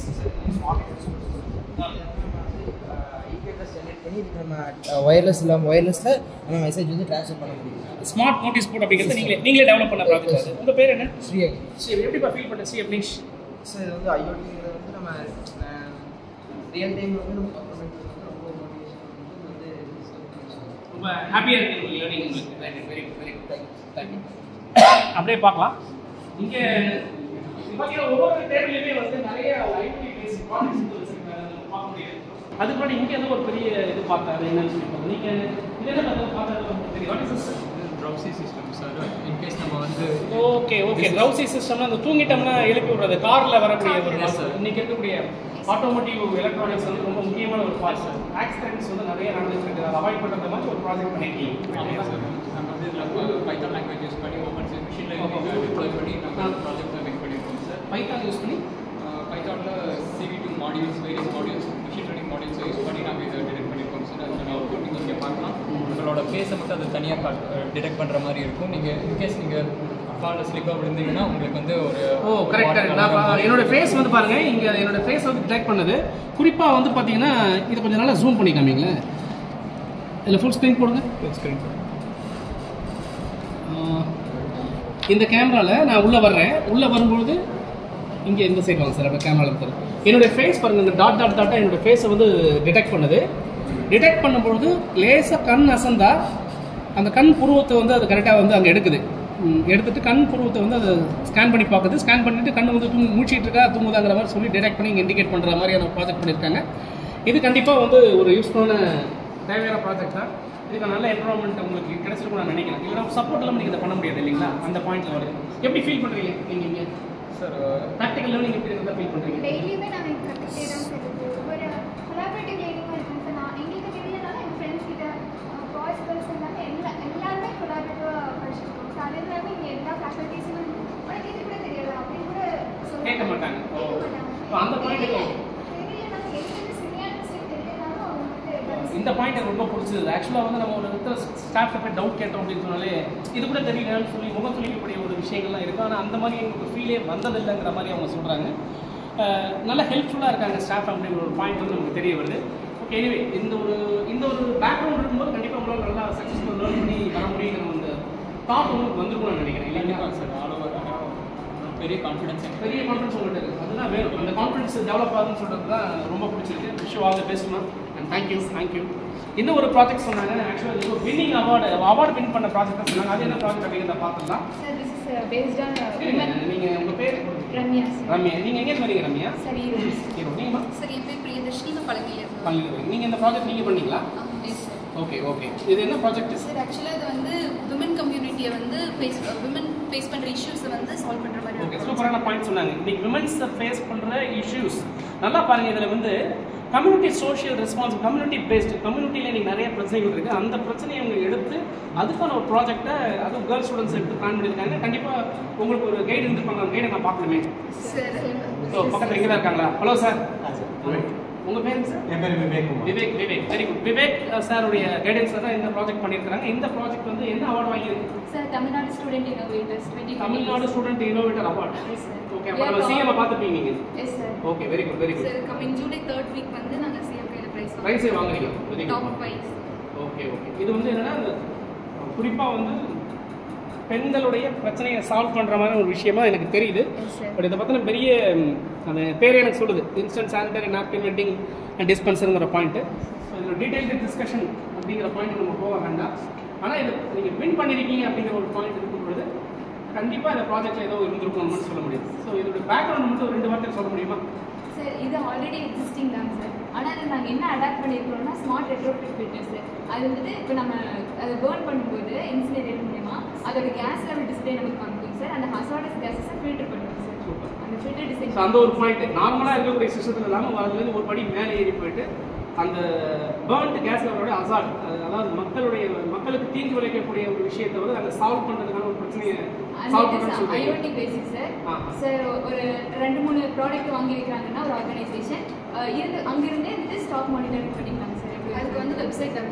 ஒயர்லெஸ் இல்லாமல் ஒயர்லெஸில் நம்ம மெசேஜ் வந்து ட்ரான்ஸ்ஃபர் பண்ண முடியும். ஸ்மார்ட் நோட்டீஸ் போர்ட் அப்படிங்கிறது நீங்களே நீங்களே டெவலப் பண்ண ப்ராஜெக்ட் உங்க பேர் என்ன? ஸ்ரீ ஸ்ரீ எப்படிப்பா ஃபீல் பண்ணுற ஸ்ரீ அப்னீஷ் ஸோ இது வந்து ஐஓடிங்கிறது வந்து நம்ம ரியல் டைமில் வந்து நம்ம ரொம்ப ஹாப்பியாக இருக்கு உங்களுக்கு லேர்னிங் உங்களுக்கு very good very good thank you அப்படியே பார்க்கலாம். இங்கே ஒவ்வொரு டேபிள்லையுமே வந்து நிறைய ஐடி வந்து பார்க்க முடியாது. அதுக்கு முன்னாடி இங்கே ஏதோ ஒரு பெரிய இது பார்த்தா அது என்னன்னு சொல்லி நீங்கள் இதெல்லாம் பார்த்தா சிஸ்டம் சார் இன்கேஸ் நம்ம வந்து ஓகே ஓகே ட்ரௌசி சிஸ்டம்னா அந்த தூங்கிட்டோம்னா எழுப்பி விடுறது. காரில் வரக்கூடிய ஒரு. இன்னைக்கு இருக்கக்கூடிய ஆட்டோமோட்டிவ் எலக்ட்ரானிக்ஸ் வந்து ரொம்ப முக்கியமான ஒரு பார்ட் சார் ஆக்சிடென்ட்ஸ் வந்து நிறைய நடந்துட்டு இருக்கு அதை அவாய்ட் பண்ணுறது மாதிரி ஒரு ப்ராஜெக்ட் சார் நம்ம வந்து பைத்தான் லாங்குவேஜ் யூஸ் பண்ணி ஓப்பன் மிஷின் லேர்னிங் டிப்ளாய் பண்ணி நம்ம ப்ராஜெக்ட் பைத்தான் யூஸ் பண்ணி பைத்தானில் CV two modules various modules machine learning modules use பண்ணி நாங்கள் இதை டிடெக்ட் பண்ணியிருக்கோம் சார் அதோட அவுட்புட் நீங்கள் இங்கே பார்க்கலாம். உங்களோட ஃபேஸை மட்டும் அது தனியாக காட் டிடெக்ட் பண்ணுற மாதிரி இருக்கும். நீங்கள் இன்கேஸ் நீங்கள் காலில் ஸ்லிப்பாக விழுந்தீங்கன்னா உங்களுக்கு வந்து ஒரு ஓ கரெக்ட் கரெக்ட் என்னோட ஃபேஸ் வந்து பாருங்க. இங்க என்னோட ஃபேஸ் வந்து டிடெக்ட் பண்ணுது. குறிப்பா வந்து பாத்தீங்கன்னா இதை கொஞ்சம் நல்லா ஜூம் பண்ணி காமிங்களேன் இதில் ஃபுல் ஸ்க்ரீன் போடுங்க. ஸ்க்ரீன் ஆஹ், இந்த கேமராவில் நான் உள்ளே வர்றேன். உள்ளே வரும்பொழுது இங்கே இந்த சைடு வாங்க சார் அப்போ கேமராவில் தரும் என்னுடைய ஃபேஸ் பாருங்கள் இந்த டாட் டாட் டாட்டாக என்னுடைய ஃபேஸை வந்து டிடெக்ட் பண்ணுது. டிடெக்ட் பண்ணும்பொழுது லேசாக கண் அசந்தா அந்த கண் புருவத்தை வந்து அது கரெக்டாக வந்து அங்கே எடுக்குது. எடுத்துகிட்டு எடுத்துட்டு கண் புருவத்தை வந்து அது ஸ்கேன் பண்ணி பார்க்குது. ஸ்கேன் பண்ணிட்டு கண் வந்து தூங்கி மூச்சிட்டு இருக்கா தூங்குதாங்கிற மாதிரி சொல்லி டிடெக்ட் பண்ணி இண்டிகேட் பண்ணுற மாதிரியான ப்ராஜெக்ட் பண்ணியிருக்காங்க இது கண்டிப்பாக வந்து ஒரு யூஸ்ஃபுல்லான தேவையான ப்ராஜெக்ட் தான். இதுக்கு நல்ல என்வரான்மெண்ட் உங்களுக்கு கிடைச்சிருக்கும் நான் நினைக்கிறேன். இல்லைனா சப்போர்ட் இல்லாமல் நீங்கள் இதை பண்ண முடியாது இல்லைங்களா? அந்த பாயிண்ட்ல வருது எப்படி ஃபீல் பண்ணுறீங்க நீங்கள் இங்கே? சார் ப்ராக்டிக்கல் லேர்னிங் எப்படி இருந்தால் ஃபீல் பண்ணுறீங்க. டெய்லியுமே நாங்கள் இங்கே கற்றுக்கிட்டே தான் சார் இருக்கு ஒரு கொலாபரேட்டிவ் லேர்னிங்காக இருக்கும் சார் நான் எங்களுக்கு தெரியலனாலும் எங்கள் ஃப்ரெண்ட்ஸ் கிட்ட பாய்ஸ் கேர்ள்ஸ் எல்லாமே எல்லா எல்லாருமே கொலாபரேட்டிவாக படிச்சிருக்கோம் ஸோ அது எல்லாமே இங்கே எல்லா ஃபேக்கல்ட்டிஸுமே உனக்கு இது கூட தெரியாது அப்படின்னு கூட சொல்லுவாங்க. கேட்க மாட்டாங்க. ஓ. கேட்க மாட்டாங்க. அப்ப அந்த point க்கு- தெரியலனாலும் எங்களுக்கு சினியாரிஸ்டிக் தெரியலனாலும் அவங்க வந்து இந்த பாயிண்ட் எனக்கு ரொம்ப பிடிச்சது. ஆக்சுவலாக வந்து நம்ம ஒரு இடத்துல ஸ்டாஃப்ட போய் டவுட் கேட்டோம் அப்படின்னு சொன்னாலே இது கூட தெரியலன்னு சொல்லி முகம் சொல்லிக்கக்கூடிய ஒரு விஷயங்கள்லாம் இருக்கு. ஆனால் அந்த மாதிரி எங்களுக்கு ஃபீலே வந்ததில்லைங்கிற மாதிரி அவங்க சொல்கிறாங்க நல்ல ஹெல்ப்ஃபுல்லாக இருக்காங்க ஸ்டாஃப் அப்படிங்கிற ஒரு பாயிண்ட் வந்து நமக்கு தெரிய வருது. ஓகே எனிவே இந்த ஒரு இந்த ஒரு பேக்ரவுண்ட் இருக்கும்போது கண்டிப்பாக உங்களால் நல்லா சக்ஸஸ்ஃபுல் லேர்ன் பண்ணி வர முடியுங்கிற அந்த தாட் உங்களுக்கு வந்திருக்கும்னு நான் நினைக்கிறேன். இல்லைங்களா? சார் ஆல் ஓவர் பெரிய கான்ஃபிடன்ஸ் பெரிய கான்ஃபிடன்ஸ் உங்கள்கிட்ட இருக்குது அதுதான் வேணும். அந்த கான்ஃபிடன்ஸ் டெவலப் ஆகுதுன்னு சொல்கிறது தான் ரொம்ப பிடிச்சிருக்கு. Wish all the best ma'am thank you thank you இன்னும் ஒரு ப்ராஜெக்ட் சொன்னாங்க. ஆக்சுவலாக இது வின்னிங் அவார்டு அவார்டு வின் பண்ண ப்ராஜெக்ட் சொன்னாங்க. அது என்ன ப்ராஜெக்ட் அப்படிங்கிறத this is uh, based on uh, women. நீங்கள் உங்கள் பேர்? Ramya, sir. ரம்யா. நீங்கள் எங்கே வரீங்க ரம்யா? Sir, Eros. ஹீரோ நீங்கம்மா சார் பேர் பிரியதர்ஷினி. நான் பழனியில் பழனி நீங்கள் இந்த ப்ராஜெக்ட் நீங்கள் பண்ணீங்களா? சார் ஓகே ஓகே இது என்ன ப்ராஜெக்ட் சார் ஆக்சுவலாக இது வந்து விமன் கம்யூனிட்டியை வந்து ஃபேஸ் விமன் ஃபேஸ் பண்ணுற இஷ்யூஸை வந்து சால்வ் பண்ணுற மாதிரி ஓகே சூப்பரான பாயிண்ட் சொன்னாங்க. இன்னைக்கு விமன்ஸ் ஃபேஸ் பண்ணுற இஷ்யூஸ் நல்லா பாருங்க இதில் வந்து community social response community based கம்யூனிட்டியில் இன்னைக்கு நிறைய பிரச்சனைகள் இருக்குது அந்த பிரச்சனையை அவங்க எடுத்து அதுக்கான ஒரு ப்ராஜெக்ட்டை அதுவும் கேர்ள்ஸ் ஸ்டூடெண்ட்ஸ் எடுத்து பிளான் பண்ணியிருக்காங்க. கண்டிப்பாக உங்களுக்கு ஒரு கைடு இருந்திருப்பாங்க. கைடை நான் பார்க்கணுமே. சார். ஸோ பக்கத்தில் இங்கே தான் இருக்காங்களா ஹலோ சார் உங்கள் பேர் சார் என் பேர் விவேக் விவேக். விவேக் வெரி குட் விவேக் சாருடைய கைடன்ஸில் தான் இந்த ப்ராஜெக்ட் பண்ணியிருக்காங்க இந்த ப்ராஜெக்ட் வந்து என்ன அவார்டு வாங்கியிருக்கு? Nadu Student Innovators 2020. Tamil Nadu student innovator award. Okay அப்போ நம்ம சிஎம் பார்த்துப்பீங்க நீங்கள் Yes, sir. Okay very good very good sir coming July third week வந்து நாங்கள் சிஎம் கையில் ப்ரைஸ் ரைஸே வாங்குறீங்க. டாப் ஃபைவ் ஓகே ஓகே இது வந்து என்னன்னா குறிப்பாக வந்து பெண்களுடைய பிரச்சனையை சால்வ் பண்ணுற மாதிரி ஒரு விஷயமா எனக்கு தெரியுது. பட் இதை பற்றின பெரிய அந்த பேரே எனக்கு சொல்லுது. இன்ஸ்டன்ட் சானிடரி நாப்கின் அண்ட் டிஸ்பென்சருங்கிற பாயிண்ட்டு ஸோ இதில் டீடைல்டு டிஸ்கஷன் அப்படிங்கிற பாயிண்ட் நம்ம போக வேண்டாம். ஆனால் இது நீங்கள் வின் பண்ணியிருக்கீங்க அப்படிங்கிற ஒரு பாயிண்ட் இருக்கும் பொழுது கண்டிப்பாக இந்த ப்ராஜெக்ட்டில் ஏதோ இருந்திருக்கணும்னு சொல்ல முடியும். ஸோ இதோட பேக்ரவுண்ட் மட்டும் ஒரு ரெண்டு வார்த்தை சொல்ல முடியுமா? Sir, இது ஆல்ரெடி எக்ஸிஸ்டிங் தான் சார் ஆனால் அது நாங்கள் என்ன அடாப்ட் பண்ணியிருக்கிறோம்னா ஸ்மார்ட் ரெட்ரோஃபிட் ஃபில்டர் சார் அது வந்துட்டு இப்போ நம்ம அதை பேர்ன் பண்ணும்போது இன்சினரேட் மூலயமா அதோட கேஸ் லெவல் டிஸ்பிளே நமக்கு காமிக்கும் சார். அந்த ஹசார்டஸ் கேஸஸை ஃபில்டர் பண்ணுவோம் சார். அந்த ஃபில்டர் டிசைன் அந்த ஒரு பாயிண்ட் நார்மலாக இருக்கக்கூடிய சிஸ்டத்தில் இல்லாமல் அதுலேருந்து ஒரு படி மேலே ஏறி போயிட்டு அந்த பேர்ன்ட் கேஸ் லெவலோட அசால்ட் அதாவது மக்களுடைய மக்களுக்கு தீங்கு விளைவிக்கக்கூடிய ஒரு விஷயத்தை வந்து நாங்கள் சால்வ் பண்ணுறதுக்கான ஒரு பிரச்சனையை சால்வ் சொல்றீங்க. ஐஓடி பேசிக் சார். சார் ஒரு ரெண்டு மூணு ப்ராடக்ட் வாங்கி வைக்கிறாங்கன்னா ஒரு ஆர்கனைசேஷன் இருந்து அங்கிருந்தே வந்துட்டு ஸ்டாக் மானிட்டரிங் பண்ணிக்கலாம் சார். அதுக்கு வந்து வெப்சைட் சார்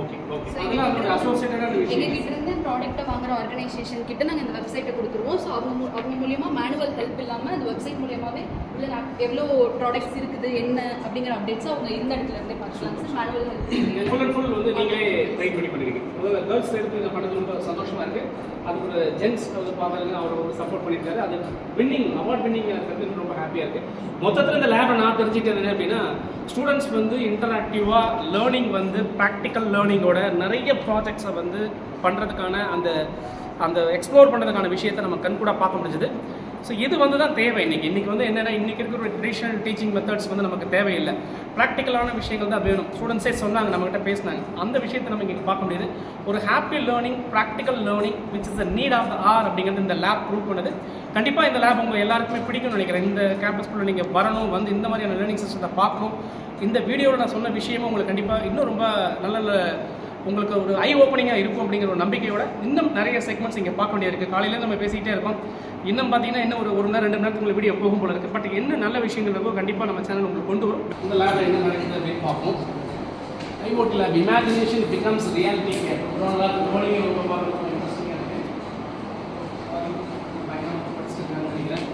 ஓகே ஓகே எங்க கிட்ட இருந்து ப்ராடக்ட்டை வாங்குற ஆர்கனைசேஷன் கிட்ட நாங்க இந்த வெப்சைட்டை கொடுத்துருவோம். ஸோ அவங்க அவங்க மூலியமா மேனுவல் ஹெல்ப் இல்லாம அந்த வெப்சைட் மூலியமாவே உள்ள நான் எவ்வளோ ப்ராடக்ட்ஸ் இருக்குது என்ன அப்படிங்கிற அப்டேட்ஸ் அவங்க இருந்த இடத்துல இருந்தே பார்க்கலாம். Sir manual help full and full வந்து நீங்களே ட்ரை பண்ணி பண்ணிருக்கீங்க கேர்ள்ஸ் எடுத்து இதை பண்ணது ரொம்ப சந்தோஷமா இருக்கு. அதுக்கு ஒரு ஜென்ஸ் வந்து பார்க்கறது அவர் ஒரு சப்போர்ட் பண்ணியிருக்காரு. அது வின்னிங் அவார்ட் வின்னிங் எனக்கு வந்து ரொம்ப ஹாப்பியாக இருக்கு. மொத்தத்தில் இந்த லேபை நான் தெரிஞ்சுக்கிட்டது என்ன அப்படின்னா ஸ்டூடெண்ட்ஸ் வந்து இன்டராக்டிவாக லேர்னிங் வந்து ப்ராக்டிக்கல் லேர்னிங்கோட நிறைய ப்ராஜெக்ட்ஸை வந்து பண்ணுறதுக்கான அந்த அந்த எக்ஸ்ப்ளோர் பண்ணுறதுக்கான விஷயத்தை நம்ம கண்கூட பார்க்க முடிஞ்சது. ஸோ இது வந்து தான் தேவை இன்றைக்கி இன்னைக்கு வந்து என்னென்னா இன்றைக்கி இருக்கிற ஒரு ட்ரெடிஷனல் டீச்சிங் மெத்தட்ஸ் வந்து நமக்கு தேவையில்லை. ப்ராக்டிக்கலான விஷயங்கள் தான் வேணும். ஸ்டூடெண்ட்ஸே சொன்னாங்க நம்மகிட்ட பேசினாங்க. அந்த விஷயத்தை நம்ம இங்கே பார்க்க முடியுது. ஒரு happy learning practical learning which is the need of the hour அப்படிங்கிறது இந்த லேப் ப்ரூவ் பண்ணுது. கண்டிப்பாக இந்த லேப் உங்கள் எல்லாருக்குமே பிடிக்கும்னு நினைக்கிறேன். இந்த கேம்பஸ்குள்ளே நீங்கள் வரணும் வந்து இந்த மாதிரியான லேர்னிங் சிஸ்டத்தை பார்க்கணும். இந்த வீடியோவில் நான் சொன்ன விஷயமும் உங்களுக்கு கண்டிப்பாக இன்னும் ரொம்ப நல்ல நல்ல உங்களுக்கு ஒரு ஐ ஓப்பனிங்காக இருக்கும் அப்படிங்கிற ஒரு நம்பிக்கையோட இன்னும் நிறைய செக்மெண்ட்ஸ் இங்கே பார்க்க வேண்டியிருக்கு. காலையிலேருந்து நம்ம பேசிக்கிட்டே இருக்கோம். இன்னும் பார்த்தீங்கன்னா இன்னும் ஒரு ஒரு நேரம் ரெண்டு நேரத்துக்கு உங்களுக்கு வீடியோ போகும் போல இருக்குது பட் என்ன நல்ல விஷயங்கள் இருக்கோ கண்டிப்பாக நம்ம சேனல் உங்களுக்கு கொண்டு வரும். இந்த லேபில் என்ன நடக்குது அப்படின்னு பார்ப்போம். IoT lab imagination becomes reality ரொம்ப நல்லா இருக்கு கோடிங்க ரொம்ப பார்க்க ரொம்ப இன்ட்ரெஸ்டிங்காக இருக்குது பயங்கரமாக படிச்சிருக்காங்கன்னு நினைக்கிறேன்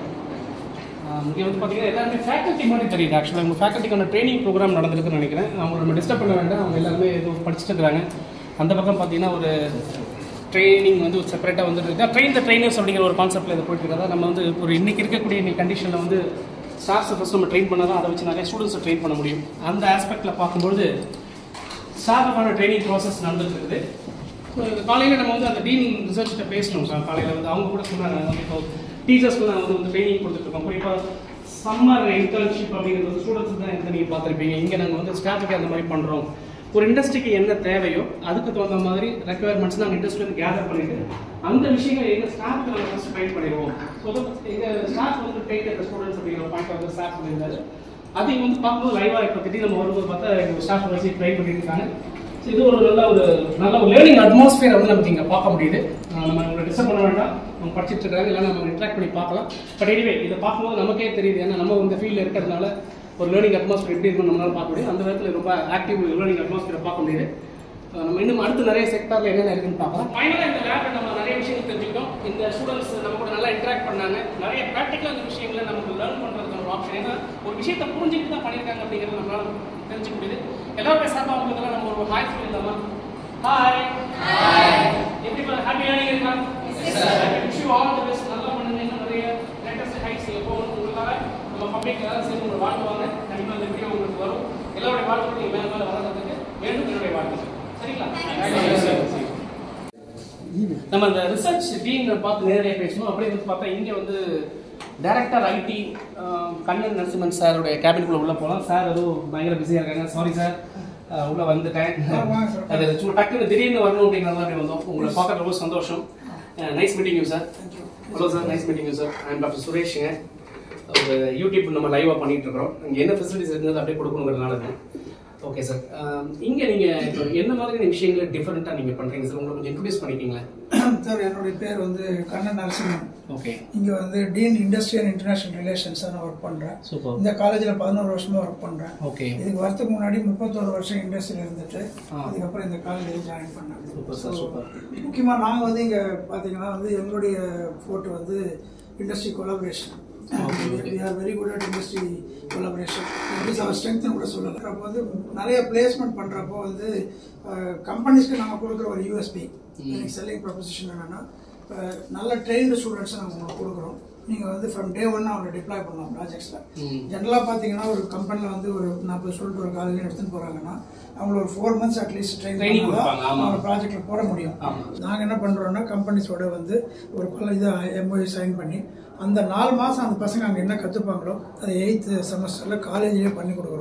இங்கே வந்து பார்த்தீங்கன்னா எல்லாருமே ஃபேக்கல்ட்டி மாதிரி தெரியுது. ஆக்சுவலாக உங்கள் ஃபேக்கல்ட்டிக்கான ட்ரைனிங் ப்ரோக்ராம் நடந்திருக்குன்னு நினைக்கிறேன். அவங்க நம்ம டிஸ்டர்ப் பண்ண வேண்டாம். அவங்க எல்லாருமே ஏதோ படிச்சுட்டு இருக்கிறாங்க. அந்த பக்கம் பார்த்தீங்கன்னா ஒரு ட்ரைனிங் வந்து ஒரு செப்பரேட்டாக வந்துருக்கு ட்ரெயின் த ட்ரைனர்ஸ் அப்படிங்கிற ஒரு கான்செப்ட்டில் இது போயிட்டு நம்ம வந்து ஒரு இன்னைக்கு இருக்கக்கூடிய இன்னைக்கு கண்டிஷனில் வந்து ஸ்டாஃப்ஸை ஃபஸ்ட் நம்ம ட்ரெயின் பண்ணால் தான் அதை வச்சு நிறைய ஸ்டூடெண்ட்ஸை ட்ரெயின் பண்ண முடியும். அந்த ஆஸ்பெக்டில் பார்க்கும்பொழுது ஸ்டாஃபுக்கான ட்ரைனிங் ப்ராசஸ் நடந்துட்டு இருக்குது காலையில் நம்ம வந்து அந்த டீன் ரிசர்ச்சிட்ட பேசணும். சார் காலையில் வந்து அவங்க கூட சொன்னாங்க இப்போ டீச்சர்ஸ்க்கு நான் வந்து வந்து ட்ரைனிங் கொடுத்துட்ருக்கோம் குறிப்பாக சம்மர் இன்டர்ன்ஷிப் அப்படிங்கிறது வந்து ஸ்டூடெண்ட்ஸ் தான் எந்த நீங்கள் பார்த்துருப்பீங்க. இங்கே நாங்கள் வந்து ஸ்டாஃபுக்கு அந்த மாதிரி பண்ணுறோம் ஒரு இண்டஸ்ட்ரிக்கு என்ன தேவையோ அதுக்கு தகுந்த மாதிரி ரெக்குயர்மெண்ட்ஸ் நாங்கள் இண்டஸ்ட்ரியில் கேதர் பண்ணிட்டு அந்த விஷயங்கள் எங்கள் ஸ்டாஃப்க்கு நாங்கள் ஃபஸ்ட் ட்ரைன் பண்ணிடுவோம். ஸோ எங்கள் ஸ்டாஃப் வந்து டேக் ஸ்டூடெண்ட்ஸ் அப்படிங்கிற பாயிண்ட் வந்து ஸ்டாஃப் பண்ணியிருந்தாரு அது வந்து பார்க்கும்போது லைவாக இப்போ திடீர்னு நம்ம வரும்போது பார்த்தா எங்கள் ஸ்டாஃப் வச்சு ட்ரை பண்ணியிருக்காங்க இது ஒரு நல்ல ஒரு நல்ல ஒரு லேர்னிங் அட்மாஸ்பியர் வந்து நமக்கு இங்கே பார்க்க முடியுது. நம்ம உங்களை டிஸ்டர்ப் பண்ண வேண்டாம். அவங்க படிச்சுட்டு இருக்காங்க இல்லை நம்ம இன்ட்ராக்ட் பண்ணி பார்க்கலாம். பட் எனிவே இதை பார்க்கும்போது நமக்கே தெரியுது. ஏன்னா நம்ம இந்த ஃபீல்டில் இருக்கிறதுனால ஒரு லேர்னிங் அட்மாஸ்பியர் எப்படி இருக்குன்னு நம்மளால பார்க்க முடியும். அந்த விதத்தில் ரொம்ப ஆக்டிவ் லேர்னிங் அட்மாஸ்பியரை பார்க்க முடியுது. நம்ம இன்னும் அடுத்து நிறைய செக்டாரில் என்னென்ன இருக்குன்னு பார்க்கலாம். ஃபைனலாக இந்த லேபில் நம்ம நிறைய விஷயங்கள் தெரிஞ்சுக்கிட்டோம். இந்த ஸ்டூடெண்ட்ஸ் நம்ம கூட நல்லா இன்ட்ராக்ட் பண்ணாங்க. நிறைய ப்ராக்டிக்கல் விஷயங்களை நமக்கு லேர்ன் பண்ணுறதுக்கு ஒரு ஆப்ஷன் ஏன்னா ஒரு விஷயத்தை புரிஞ்சுக்கிட்டு தான் பண்ணியிருக்காங்க அப்படிங்கிறது நம்மளால தெரிஞ்சுக்க முடியுது எல்லாருமே சார்பாக அவங்களுக்கெல்லாம் நம்ம ஒரு ஹாய் சொல்லியிருந்தோமா ஹாய் எப்படி ஹாப்பி லேர்னிங் இருக்கா? Wish you all the best நல்லா பண்ணுங்க நிறைய லேட்டஸ்ட் ஹைட்ஸ் எப்போ உங்களுக்காக நம்ம பப்ளிக் எல்லாரும் சேர்ந்து உங்களை வாழ்த்துவாங்க. கண்டிப்பாக இந்த வீடியோ உங்களுக்கு வரும். எல்லாருடைய வாழ்த்துக்கள் நீங்கள் மேலே மேலே வளர்றதுக்கு வேண்டும் என்னுடைய வாழ்த்துக்கள். சரிங்களா? நம்ம அந்த ரிசர்ச் டீம் பார்த்து நேரடியாக பேசணும். அப்படியே வந்து பார்த்தா இங்கே வந்து டேரக்டர் ஐடி கண்ணன் நரசிம்மன் சாருடைய கேபினுக்குள்ளே உள்ளே போகலாம் சார் அதுவும் பயங்கர பிஸியாக இருக்காங்க. சாரி சார் உள்ளே வந்துட்டேன். அது சும்மா டக்குன்னு திடீர்னு வரணும் அப்படிங்கிற மாதிரி வந்தோம். உங்களை பார்க்க ரொம்ப சந்தோஷம். Nice meeting you sir hello sir nice meeting you sir I'm doctor சுரேஷுங்க ஒரு யூடியூப் நம்ம லைவாக பண்ணிகிட்டு இருக்கிறோம். இங்கே என்ன ஃபெசிலிட்டிஸ் இருக்குது அப்படியே கொடுக்கணுங்கிறதுனால தான் ஓகே சார் இங்கே நீங்கள் இப்போ என்ன மாதிரியான விஷயங்களை டிஃப்ரெண்ட்டாக நீங்கள் பண்ணுறீங்க சார் உங்களை கொஞ்சம் இன்ட்ரடியூஸ் பண்ணிட்டீங்களா. சார் என்னுடைய பேர் வந்து கண்ணன் நரசிம்மன். ஓகே இங்க வந்து dean industry and international relations நான் ஒர்க் பண்றேன். சூப்பர் இந்த காலேஜ்ல பதினோரு வருஷமா ஒர்க் பண்றேன். ஓகே இதுக்கு வரதுக்கு முன்னாடி முப்பத்தோரு வருஷம் இண்டஸ்ட்ரியில் இருந்துட்டு. அதுக்கப்புறம் இந்த காலேஜில் ஜாயின் பண்ணேன். சூப்பர் சார் சூப்பர் முக்கியமா நாங்க வந்து இங்க பாத்தீங்கன்னா வந்து எங்களுடைய ஃபோட்டோ வந்து industry collaboration are very good at industry collaboration. It is our strength கூட சொல்லலாம். அப்போ வந்து நிறைய பிளேஸ்மெண்ட் பண்றப்போ வந்து கம்பெனிஸ்க்கு நாம கொடுக்குற ஒரு யூஎஸ்பி எனக்கு செல்லிங் ப்ரொபோசிஷன் என்னன்னா அஹ், நல்ல ட்ரெயின்டு ஸ்டூடெண்ட்ஸை நம்ம உங்களுக்கு கொடுக்குறோம். நீங்க வந்து ஃப்ரம் டே ஒன் அவங்களை டிப்ளாய் பண்ணலாம் ப்ராஜெக்ட்ஸ்ல ஜென்ரலா பாத்தீங்கன்னா ஒரு கம்பெனில வந்து ஒரு நாற்பது ஸ்டூடெண்ட் ஒரு காலேஜ் எடுத்துன்னு போறாங்கன்னா அவங்கள ஒரு ஃபோர் மந்த்ஸ் அட்லீஸ்ட் ட்ரெயின் ஆமா. அவங்க ப்ராஜெக்ட்ல போட முடியும். ஆமா. நாங்க என்ன பண்றோம்னா கம்பெனிஸோட வந்து ஒரு பல இதை எம்ஓஐ சைன் பண்ணி அந்த நாலு மாசம் அந்த பசங்க அங்க என்ன கத்துப்பாங்களோ அதை எயித்து செமஸ்டர்ல காலேஜ்லயே பண்ணி கொடுக்குறோம்.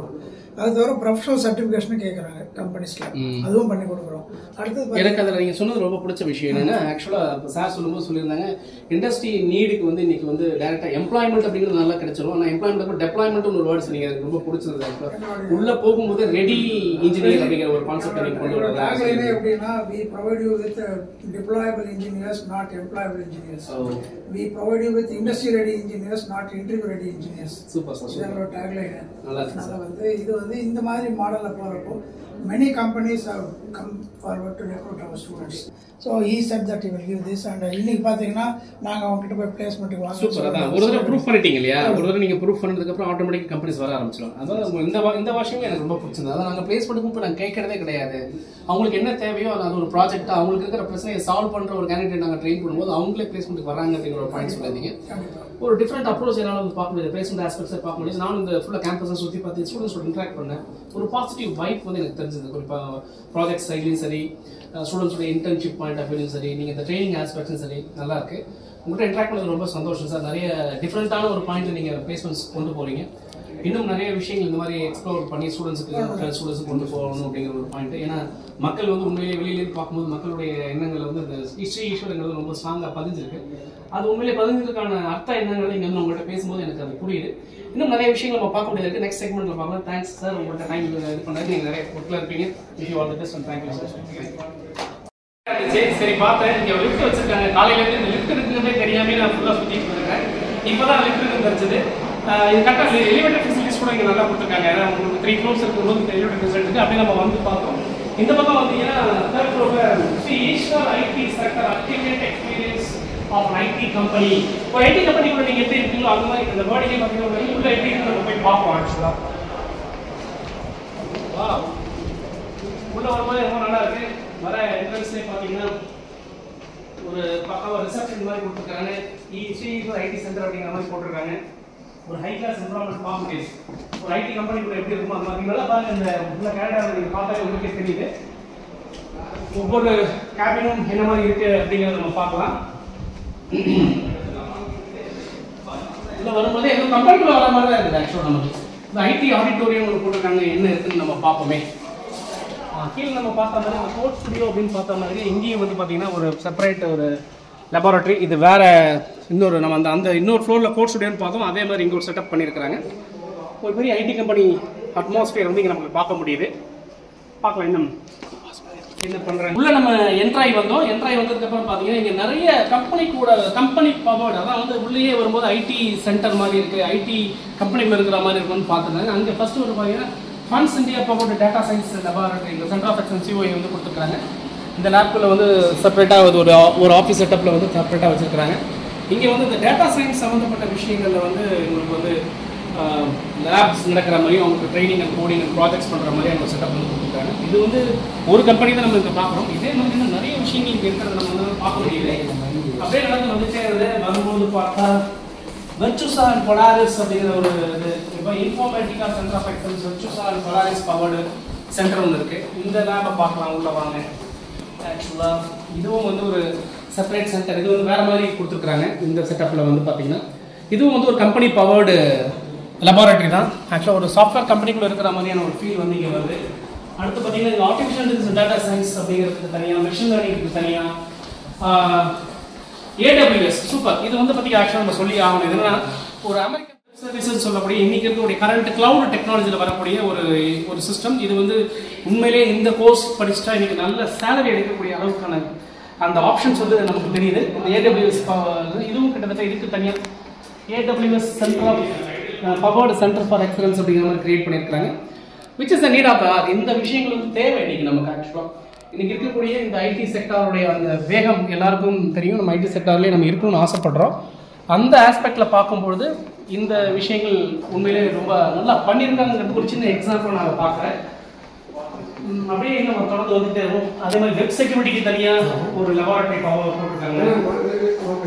அது தவிர ப்ரொஃபஷனல் சர்டிஃபிகேஷன் கேட்குறாங்க கம்பெனிஸ்ல. அதுவும் பண்ணி கொடுக்குறோம். அடுத்தது எனக்கு அதில் நீங்கள் சொன்னது ரொம்ப பிடிச்ச விஷயம் என்னன்னா ஆக்சுவலாக இப்போ சார் சொல்லும்போது சொல்லியிருந்தாங்க இண்டஸ்ட்ரி நீடுக்கு வந்து இன்னைக்கு வந்து டேரெக்டாக எம்ப்ளாய்மெண்ட் அப்படிங்கிறது நல்லா கிடைச்சிரும். ஆனால் எம்ப்ளாய்மெண்ட் டெப்ளாய்மெண்ட்னு ஒரு வேர்ட்ஸ் நீங்கள் ரொம்ப பிடிச்சது உள்ளே போகும்போது ரெடி இன்ஜினியர் அப்படிங்கிற ஒரு கான்செப்ட் நீங்கள் கொண்டு வர்றது எப்படின்னா you with uh, deployable engineers not employable engineers. Oh. we provide you with industry ready engineers not interview ready engineers super sir tagline. நல்லா அதனால வந்து இது இருந்தது இந்த மாதிரி மாடலில் போகிறப்போ many companies come forward to recruit our students. So he said that he will give this and இன்னைக்கு பாத்தீங்கன்னா நாங்க அவங்க கிட்ட போய் பிளேஸ்மெண்ட்டுக்கு வாங்க சூப்பர் அதான். ஒரு தடவை ப்ரூஃப் பண்ணிட்டீங்க இல்லையா? ஒரு தடவை நீங்கள் ப்ரூஃப் பண்ணதுக்கப்புறம் ஆட்டோமேட்டிக் கம்பெனிஸ் வர ஆரம்பிச்சிடும். அதான் இந்த இந்த வாஷமே எனக்கு ரொம்ப பிடிச்சிருந்தது. அதான் நாங்கள் ப்ளேஸ் பண்ணுக்கும் இப்போ நாங்கள் கேட்கறதே கிடையாது. அவங்களுக்கு என்ன தேவையோ அது ஒரு ப்ராஜெக்ட் அவங்களுக்கு இருக்கிற பிரச்சனையை சால்வ் பண்ணுற ஒரு கேண்டிடேட் நாங்கள் ட்ரெயின் பண்ணும்போது அவங்களே பிளேஸ்மெண்ட்டுக்கு வராங்க அப்படிங்கிற ஒரு பாயிண்ட் சொல்லியிருந்தீங்க ஒரு டிஃப்ரெண்ட் அப்ரோச் என்னால் வந்து பார்க்க முடியாது. பிளேஸ்மெண்ட் ஆஸ்பெக்ட்ஸை பார்க்க முடியாது. நானும் இந்த ஃபுல்லாக கேம்பஸை சுற்றி பார்த்து ஸ்டூடெண்ட்ஸோட இன்ட்ராக்ட் பண்ணேன். ஒரு பாசிட்டிவ் வைப் வந்து எனக்கு தெரிஞ்சது. குறிப்பாக ப்ராஜெக்ட் சைட்லையும் சரி ஸ்டூடெண்ட்ஸோட இன்டர்ன்ஷிப் பாயிண்ட் ஆஃப் வியூலையும் சரி நீங்கள் இந்த ட்ரைனிங் ஆஸ்பெக்ட்ஸும் சரி நல்லா இருக்கு. உங்கள்கிட்ட இன்ட்ராக்ட் பண்ணது ரொம்ப சந்தோஷம் சார். நிறைய டிஃப்ரெண்ட்டான ஒரு பாயிண்ட் நீங்கள் பிளேஸ்மெண்ட்ஸ் கொண்டு போகிறீங்க இன்னும் நிறைய விஷயங்கள் இந்த மாதிரி எக்ஸ்ப்ளோர் பண்ணி ஸ்டூடெண்ட்ஸுக்கு ஸ்டூடெண்ட்ஸுக்கு கொண்டு போகணும் அப்படிங்கிற ஒரு பாயிண்ட் ஏன்னா மக்கள் வந்து உண்மையிலேயே வெளியிலேருந்து பார்க்கும்போது மக்களுடைய எண்ணங்கள் வந்து இந்த ஹிஸ்ட்ரி ஈஸ்வரங்கிறது ரொம்ப ஸ்ட்ராங்காக பதிஞ்சிருக்கு. அது உண்மையிலே பதிஞ்சதுக்கான அர்த்தம் என்னங்கிறது இங்கே வந்து உங்கள்கிட்ட பேசும்போது எனக்கு அது புரியுது. இன்னும் நிறைய விஷயங்கள் நம்ம பார்க்க முடியாது நெக்ஸ்ட் செக்மெண்ட்ல பார்க்கலாம். தேங்க்ஸ் சார் உங்கள்கிட்ட டைம் இது பண்ணது நீங்கள் நிறைய ஒர்க்கில் இருப்பீங்க. Wish you all the best and thank you sir சரி சரி பார்த்தேன். இங்க லிஃப்ட் வச்சிருக்காங்க. காலையில இருந்து இந்த லிஃப்ட் இருக்குன்றதே தெரியாம நான் ஃபுல்லா சுத்திட்டு இருக்கேன் இப்பதான் லிஃப்ட் இருக்கு தெரிஞ்சது இது கரெக்டாக எலிவேட்டர் ஃபெசிலிட்டிஸ் கூட இங்க நல்லா கொடுத்துருக்காங்க. ஏன்னா உங்களுக்கு த்ரீ ஃப்ளோர்ஸ் இருக்கும்போது எலிவேட்டர் ஃபெசிலிட்டி இருக்கு. அப்படியே நம்ம வந்து பார்த்தோம் இந்த பக்கம் பார்த்தீங்கன்னா தேர்ட் ஃப்ளோர்ல Sri Eshwar IT sector ultimate experience of IT company இப்போ ஐடி கம்பெனி கூட நீங்க எப்படி இருக்கீங்களோ அந்த மாதிரி இந்த வேர்டிங்கே பார்த்தீங்கன்னா உள்ள எப்படி இருக்கு நம்ம போய் பார்ப்போம் ஆக்சுவலா வா உள்ள வரும்போது ரொம்ப நல்லா இருக்கு. வர என்ட்ரன்ஸ்லேயே பார்த்தீங்கன்னா ஒரு பக்கம் ரிசப்ஷன் மாதிரி கொடுத்துருக்காங்க. இ ஐடி சென்டர் அப்படிங்கிற மாதிரி போட்டிருக்காங்க. ஒரு high class environment form case ஒரு ஐடி கம்பெனி கூட எப்படி இருக்குமோ அது மாதிரி. நல்லா பாருங்க இந்த உள்ள கேனடாவில் நீங்கள் பார்த்தாலே உங்களுக்கே தெரியுது. ஒவ்வொரு கேபினும் என்ன மாதிரி இருக்கு அப்படிங்கிறத நம்ம பார்க்கலாம். இதில் வரும்போது ஏதோ கம்பெனிக்குள்ள வர மாதிரி தான் இருக்குது ஆக்சுவலாக நமக்கு. இந்த ஐடி ஆடிட்டோரியம் போட்டிருக்காங்க என்ன இருக்குன்னு நம்ம பார்ப்போமே. கீழே நம்ம பார்த்த மாதிரி அந்த கோட் ஸ்டுடியோ அப்படின்னு பார்த்த மாதிரி இங்கேயும் வந்து பார்த்தீங்கன்னா ஒரு செப்பரேட் ஒரு லெபார்ட்டரி இது வேற இன்னொரு நம்ம அந்த அந்த இன்னொரு ஃப்ளோரில் கோட் ஸ்டுடியோன்னு பார்த்தோம். அதே மாதிரி இங்கே ஒரு செட்டப் பண்ணியிருக்கிறாங்க. ஒரு பெரிய ஐடி கம்பெனி அட்மாஸ்பியர் வந்து இங்கே நமக்கு பார்க்க முடியுது. பார்க்கலாம் இன்னும் என்ன பண்ணுறாங்க உள்ள நம்ம என்ட்ராய் வந்தோம். என்ட்ராய் வந்ததுக்கப்புறம் பார்த்தீங்கன்னா இங்கே நிறைய கம்பெனி கூட கம்பெனி பவர்டு அதான் வந்து உள்ளேயே வரும்போது ஐடி சென்டர் மாதிரி இருக்குது ஐடி கம்பெனிக்குள்ள இருக்கிற மாதிரி இருக்கும்னு பார்த்துருந்தாங்க. அங்கே ஃபஸ்ட்டு ஒரு பார்த்தீங்கன்னா ஃபன்ஸ் இந்தியா போகக்கூடிய டேட்டா சயின்ஸ் லெபார்டரி இந்த சென்டர் ஆஃப் எக்ஸன் சிஓஐ வந்து கொடுத்துருக்காங்க இந்த லேப்குள்ள வந்து செப்பரேட்டாக ஒரு ஒரு ஆஃபீஸ் செட்டப்பில் வந்து செப்பரேட்டாக வச்சிருக்காங்க இங்கே வந்து இந்த டேட்டா சயின்ஸ் சம்மந்தப்பட்ட விஷயங்களில் வந்து உங்களுக்கு வந்து லேப்ஸ் நடக்கிற மாதிரியும் அவங்களுக்கு training and coding and projects பண்ணுற மாதிரி அவங்க செட்டப் வந்து கொடுத்துருக்காங்க. இது வந்து ஒரு கம்பெனி தான் நம்ம இங்கே பார்க்குறோம். இதே மாதிரி இன்னும் நிறைய விஷயங்கள் இங்கே இருக்கிறத நம்ம வந்து பார்க்க முடியல அப்படியே நடந்து வந்துட்டே இருந்தது வரும்போது பார்த்தா வெர்ச்சுசா அண்ட் பொலாரிஸ் அப்படிங்கிற ஒரு இது. இப்போ Informatica center of excellence Virtusa and Polaris powered center ஒன்று இருக்கு. இந்த லேபை பார்க்கலாம் உள்ள வாங்க. ஆக்சுவலாக இதுவும் வந்து ஒரு செப்பரேட் சென்டர் இது வந்து வேற மாதிரி கொடுத்துருக்குறாங்க. இந்த செட்டப்பில் வந்து பார்த்தீங்கன்னா இதுவும் வந்து ஒரு கம்பெனி பவர்டு லெபார்ட்டரி தான். ஆக்சுவலாக ஒரு சாஃப்ட்வேர் கம்பெனிக்குள்ளே இருக்கிற மாதிரியான ஒரு ஃபீல் வந்து இங்கே வருது. அடுத்து பார்த்தீங்கன்னா இந்த ஆர்டிஃபிஷியல் டேட்டா சயின்ஸ் அப்படிங்கிறதுக்கு தனியாக மிஷின் லேர்னிங்க்கு தனியாக ஏடபிள்யூஎஸ் சூப்பர் இது வந்து பற்றி ஆக்சுவலாக நம்ம சொல்லி ஆகணும். என்னன்னா ஒரு அமெரிக்கன் சர்வீசஸ் சொல்லக்கூடிய இன்னைக்கு இருக்கக்கூடிய கரண்ட் கிளவுட் டெக்னாலஜியில் வரக்கூடிய ஒரு ஒரு சிஸ்டம் இது வந்து உண்மையிலேயே இந்த கோர்ஸ் படிச்சுட்டா இன்னைக்கு நல்ல சேலரி எடுக்கக்கூடிய அளவுக்கான அந்த ஆப்ஷன்ஸ் வந்து நமக்கு தெரியுது. இந்த ஏடபிள்யூஎஸ் இதுவும் கிட்டத்தட்ட இதுக்கு தனியாக AWS center of powered center for excellence அப்படிங்கிற மாதிரி கிரியேட் பண்ணியிருக்காங்க which is the need of இந்த விஷயங்கள் வந்து தேவை இன்னைக்கு நமக்கு ஆக்சுவலாக இன்னைக்கு இருக்கக்கூடிய இந்த ஐடி செக்டாருடைய அந்த வேகம் எல்லாருக்கும் தெரியும். நம்ம ஐடி செக்டார்லேயே நம்ம இருக்கணும்னு ஆசைப்படுறோம். அந்த ஆஸ்பெக்டில் பார்க்கும்பொழுது இந்த விஷயங்கள் உண்மையிலேயே ரொம்ப நல்லா பண்ணியிருக்காங்கிறது ஒரு சின்ன எக்ஸாம்பிள் நான் பார்க்குறேன். அப்படியே நம்ம தொடர்ந்து வந்துட்டே இருக்கும் அதே மாதிரி வெப் செக்யூரிட்டிக்கு தனியாக ஒரு லெபார்ட்டரி பவர் போட்டிருக்காங்க.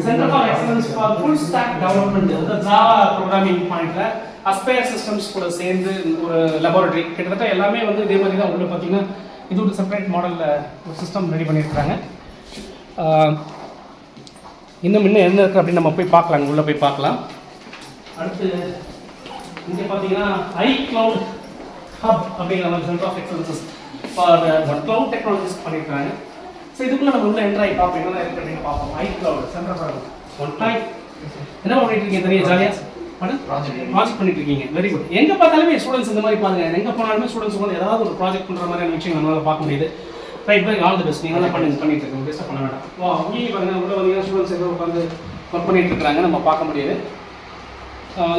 Centre for excellence for full stack development அதாவது ஜாவா ப்ரோக்ராமிங் பாயிண்ட்ல அஸ்பயர் சிஸ்டம்ஸ் கூட சேர்ந்து ஒரு லெபார்ட்டரி கிட்டத்தட்ட எல்லாமே வந்து இதே மாதிரி தான் உள்ள பார்த்தீங்கன்னா இது ஒரு செப்பரேட் மாடலில் ஒரு சிஸ்டம் ரெடி பண்ணியிருக்கிறாங்க. இன்னும் இன்னும் என்ன இருக்குது அப்படின்னு நம்ம போய் பார்க்கலாம். உள்ளே போய் பார்க்கலாம். அடுத்து இங்கே பார்த்தீங்கன்னா ஐ கிளவுட் ஹப் அப்படிங்கிற மாதிரி center of excellences for cloud technologies பண்ணியிருக்காங்க. ஸோ இதுக்குள்ள நம்ம உள்ள என்ட்ராய் பார்ப்போம். என்ன இருக்குது அப்படின்னு பார்ப்போம். I cloud center of one hi என்ன பண்ணிட்டு இருக்கீங்க? தெரியும் ஜாலியாக ப்ராஜெக்ட் பண்ணிட்டு இருக்கீங்க. வெரி குட் எங்க பார்த்தாலுமே ஸ்டூடெண்ட்ஸ் இந்த மாதிரி பாருங்க. எங்க போனாலுமே ஸ்டூடெண்ட்ஸ் வந்து ஏதாவது ஒரு ப்ராஜெக்ட் பண்ற மாதிரியான விஷயம் நம்மளால பார்க்க முடியுது. Right bye all the best நீங்க தான் பண்ணி பண்ணிட்டு இருக்கீங்க. பெஸ்ட்டாக பண்ண வேண்டாம். வா இங்கேயும் பாருங்க உள்ள வந்தீங்கன்னா ஸ்டூடெண்ட்ஸ் ஏதோ உட்காந்து ஒர்க் பண்ணிட்டு இருக்காங்க நம்ம பார்க்க முடியுது.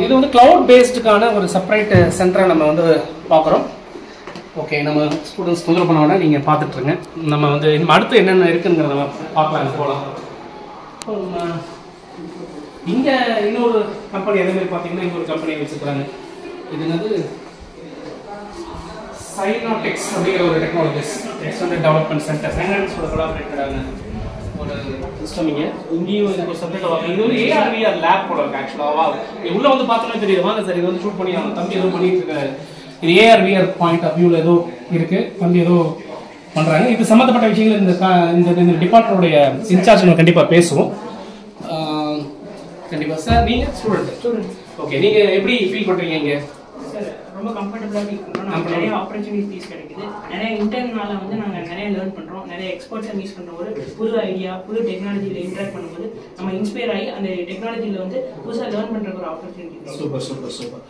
இது வந்து கிளவுட் பேஸ்டுக்கான ஒரு செப்பரேட் சென்டரை நம்ம வந்து பார்க்குறோம். ஓகே நம்ம ஸ்டூடெண்ட்ஸ் தொந்தரவு பண்ண வேணா நீங்கள் பார்த்துட்ருங்க நம்ம வந்து அடுத்து என்னென்ன இருக்குங்கிறத நம்ம பார்க்கலாம். போகலாம் இங்கே இன்னொரு கம்பெனி அதே மாதிரி பார்த்தீங்கன்னா இன்னொரு கம்பெனி வச்சுருக்காங்க இது என்னது? சைனாடெக்ஸ் அப்படிங்கிற ஒரு டெக்னாலஜிஸ் எக்ஸ்டெண்டட் டெவலப்மெண்ட் சென்டர் சைனாடெக்ஸோட கொலாபரேட்டடான ஒரு சிஸ்டம் இங்கே. இங்கேயும் இது ஒரு சப்ஜெக்ட் வாங்க இது ஒரு ஏஆர்விஆர் லேப் போல இருக்கு ஆக்சுவலாக வா உள்ள வந்து பார்த்தோன்னே தெரியுது. வாங்க சார் இது வந்து ஷூட் பண்ணி அவன் தம்பி எதுவும் பண்ணிட்டு இருக்காரு. இது ஏஆர்விஆர் பாயிண்ட் ஆஃப் வியூவில் ஏதோ இருக்குது தம்பி ஏதோ பண்ணுறாங்க இது சம்மந்தப்பட்ட விஷயங்கள் இந்த க- இந்த இந்த டிபார்ட்மெண்ட்டுடைய இன்சார்ஜ் நம்ம கண்டிப்பாக பேசுவோம். கண்டிப்பா. சார் நீங்க ஸ்டூடெண்ட் ஸ்டூடெண்ட் ஓகே நீங்க எப்படி ஃபீல் பண்றீங்க இங்க? சார் ரொம்ப கம்ஃபர்டபுளாக பண்ணுறோம் நமக்கு நிறைய ஆப்பர்ச்சுனிட்டிஸ் கிடைக்குது. நிறைய இன்டர்னால வந்து நாங்கள் நிறைய லேர்ன் பண்ணுறோம் நிறைய எக்ஸ்பர்ட்ஸை மீட் பண்ணும்போது புது ஐடியா புது டெக்னாலஜியில் இன்ட்ராக்ட் பண்ணும்போது நம்ம இன்ஸ்பயர் ஆகி அந்த டெக்னாலஜியில் வந்து புதுசாக லேர்ன் பண்ணுறதுக்கு ஒரு ஆப்பர்ச்சுனிட்டி சூப்பர் சூப்பர் சூப்பர்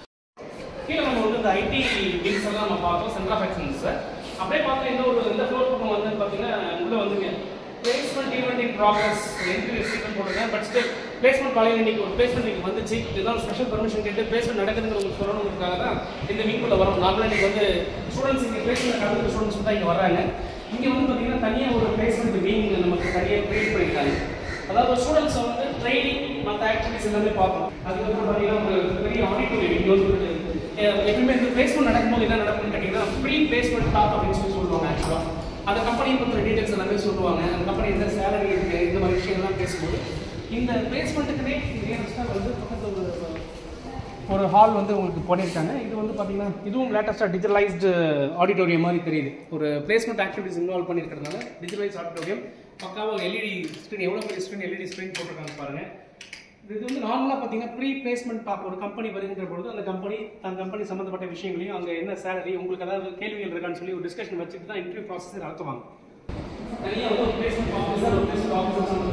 கீழே நம்ம வந்து இந்த ஐடி விங்ஸ் எல்லாம் நம்ம பார்த்தோம். சென்டர் ஆஃப் எக்ஸலன்ஸ் சார் அப்படியே பார்த்தா இந்த ஒரு இந்த ஃப்ளோர் பக்கம் வந்து பார்த்தீங்கன்னா உள்ள வந்துங்க. Placement event in progress entry போட்டுருக்கேன் பட் ஸ்டில் பிளேஸ்மெண்ட் காலையில் இன்னைக்கு ஒரு பிளேஸ்மெண்ட் இன்னைக்கு வந்துச்சு. இதுதான் ஸ்பெஷல் பர்மிஷன் கேட்டு பிளேஸ்மெண்ட் நடக்குதுங்கிற உங்களுக்கு சொல்லணுங்கிறதுக்காக தான் இந்த வீக்குள்ள வரோம். நார்மலாக இன்னைக்கு வந்து ஸ்டூடெண்ட்ஸ் இங்கே பிளேஸ்மெண்ட் கலந்து ஸ்டூடெண்ட்ஸ் தான் இங்கே வர்றாங்க. இங்கே வந்து பார்த்தீங்கன்னா தனியாக ஒரு பிளேஸ்மெண்ட் வீங் நமக்கு தனியாக க்ரியேட் பண்ணியிருக்காங்க. அதாவது ஸ்டூடெண்ட்ஸை வந்து ட்ரைனிங் மற்ற ஆக்டிவிட்டிஸ் எல்லாமே பார்ப்போம் அதுக்கப்புறம் பார்த்தீங்கன்னா ஒரு பெரிய ஆடிட்டோரியம் இங்கே வந்து எப்பவுமே இந்த பிளேஸ்மெண்ட் நடக்கும்போது என்ன நடக்கும்னு கேட்டிங்கன்னா ப்ரீ பிளேஸ்மெண்ட் டாக் அப்படின்னு சொல்லி சொல்லுவாங்க ஆக்சுவலாக அந்த கம்பெனியை பற்றின டீட்டெயில்ஸ் எல்லாமே சொல்லுவாங்க. அந்த கம்பெனி எந்த சேலரி இருக்குது இந்த மாதிரி விஷயங்கள்லாம் பேசும்போது இந்த பிளேஸ்மெண்ட்டுக்குனே நியரஸ்ட்டாக வந்து பக்கத்தில் ஒரு ஒரு ஹால் வந்து உங்களுக்கு பண்ணியிருக்காங்க. இது வந்து பார்த்தீங்கன்னா இதுவும் லேட்டஸ்ட்டாக டிஜிட்டலைஸ்டு ஆடிட்டோரியம் மாதிரி தெரியுது. ஒரு பிளேஸ்மெண்ட் ஆக்டிவிட்டிஸ் இன்வால்வ் பண்ணியிருக்கிறதுனால டிஜிட்டலைஸ் ஆடிட்டோரியம் பக்காவாக எல்இடி ஸ்க்ரீன் எவ்வளோ பெரிய ஸ்க்ரீன் எல்இடி ஸ்க்ரீன் போட்டிருக்காங்க பாருங்க. இது வந்து நார்மலாக பார்த்தீங்கன்னா ப்ரீ பிளேஸ்மெண்ட் டாக் ஒரு கம்பெனி வருகின்ற பொழுது அந்த கம்பெனி தன் கம்பெனி சம்மந்தப்பட்ட விஷயங்களையும் அங்கே என்ன சேலரி உங்களுக்கு ஏதாவது கேள்விகள் இருக்கான்னு சொல்லி ஒரு டிஸ்கஷன் வச்சுட்டு தான் இன்டர்வியூ ப்ராசஸ் நடத்துவாங்க. தனியாக ஒரு பிளேஸ்மெண்ட் ஆஃபீஸர் ஒரு பிளேஸ்மெண்ட் ஆஃபீஸர்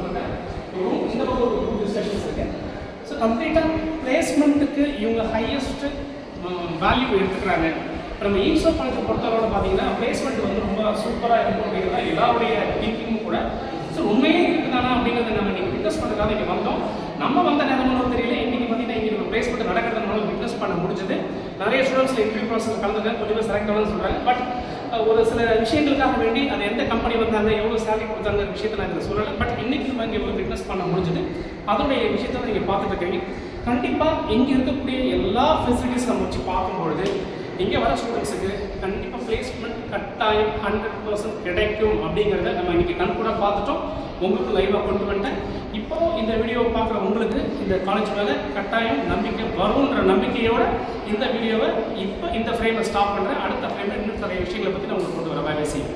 ரூம் இந்த பக்கம் ஒரு குரூப் செஷன்ஸ் இருக்கு. ஸோ கம்ப்ளீட்டாக பிளேஸ்மெண்ட்டுக்கு இவங்க ஹையஸ்ட் வேல்யூ எடுத்துக்கிறாங்க. இப்போ நம்ம ஈஸோ பணத்தை பொறுத்தளவோட பார்த்தீங்கன்னா பிளேஸ்மெண்ட் வந்து ரொம்ப சூப்பராக இருக்கும் அப்படிங்கிறத எல்லாருடைய திங்கிங்கும் கூட. ஸோ உண்மையிலே இருக்குதானா அப்படிங்கிறத நம்ம இன்னைக்கு விட்னஸ் பண்ணுறதுக்காக இங்கே வந்தோம். நம்ம வந்த நேரமும் தெரியல. இன்னைக்கு பார்த்தீங்கன்னா இங்கே நம்ம பிளேஸ்மெண்ட் நடக்கிறதுனால விட்னஸ் பண்ண முடிஞ்சது. நிறைய ஸ்டூடெண்ட்ஸ் இன்டர்வியூ ப்ராசஸ் கலந்துருக்காங்க கொஞ்சம் பேர் செலக்ட் ஆகணும்னு சொல்கிறாங்க பட் ஒரு சில விஷயங்களுக்காக வேண்டி அது எந்த கம்பெனி வந்தாங்க எவ்வளோ சேலரி கொடுத்தாங்க விஷயத்தை நான் இதில் சொல்லலை. பட் இன்னைக்கு நம்ம இங்கே ஒரு விட்னஸ் பண்ண முடிஞ்சது. அதோடைய விஷயத்தை நீங்கள் பார்த்துட்டு இருக்கீங்க. கண்டிப்பாக இங்கே இருக்கக்கூடிய எல்லா ஃபெசிலிட்டிஸ் நம்ம வச்சு பார்க்கும்பொழுது இங்கே வர ஸ்டூடெண்ட்ஸுக்கு கண்டிப்பாக பிளேஸ்மெண்ட் கட்டாயம் ஹண்ட்ரட் பர்சன்ட் கிடைக்கும் அப்படிங்கிறத நம்ம இன்னைக்கு கண்கூட பார்த்துட்டோம். உங்களுக்கு லைவாக கொண்டு வந்துட்டேன். இப்போ இந்த வீடியோவை பார்க்குற உங்களுக்கு இந்த காலேஜ் மேலே கட்டாயம் நம்பிக்கை வரும்ன்ற நம்பிக்கையோட இந்த வீடியோவை இப்போ இந்த ஃப்ரேமை ஸ்டாப் பண்ணுறேன் அடுத்த ஃப்ரேமில் இன்னும் நிறைய விஷயங்களை பற்றி நான் உங்களுக்கு கொண்டு வர வேலை செய்யும்.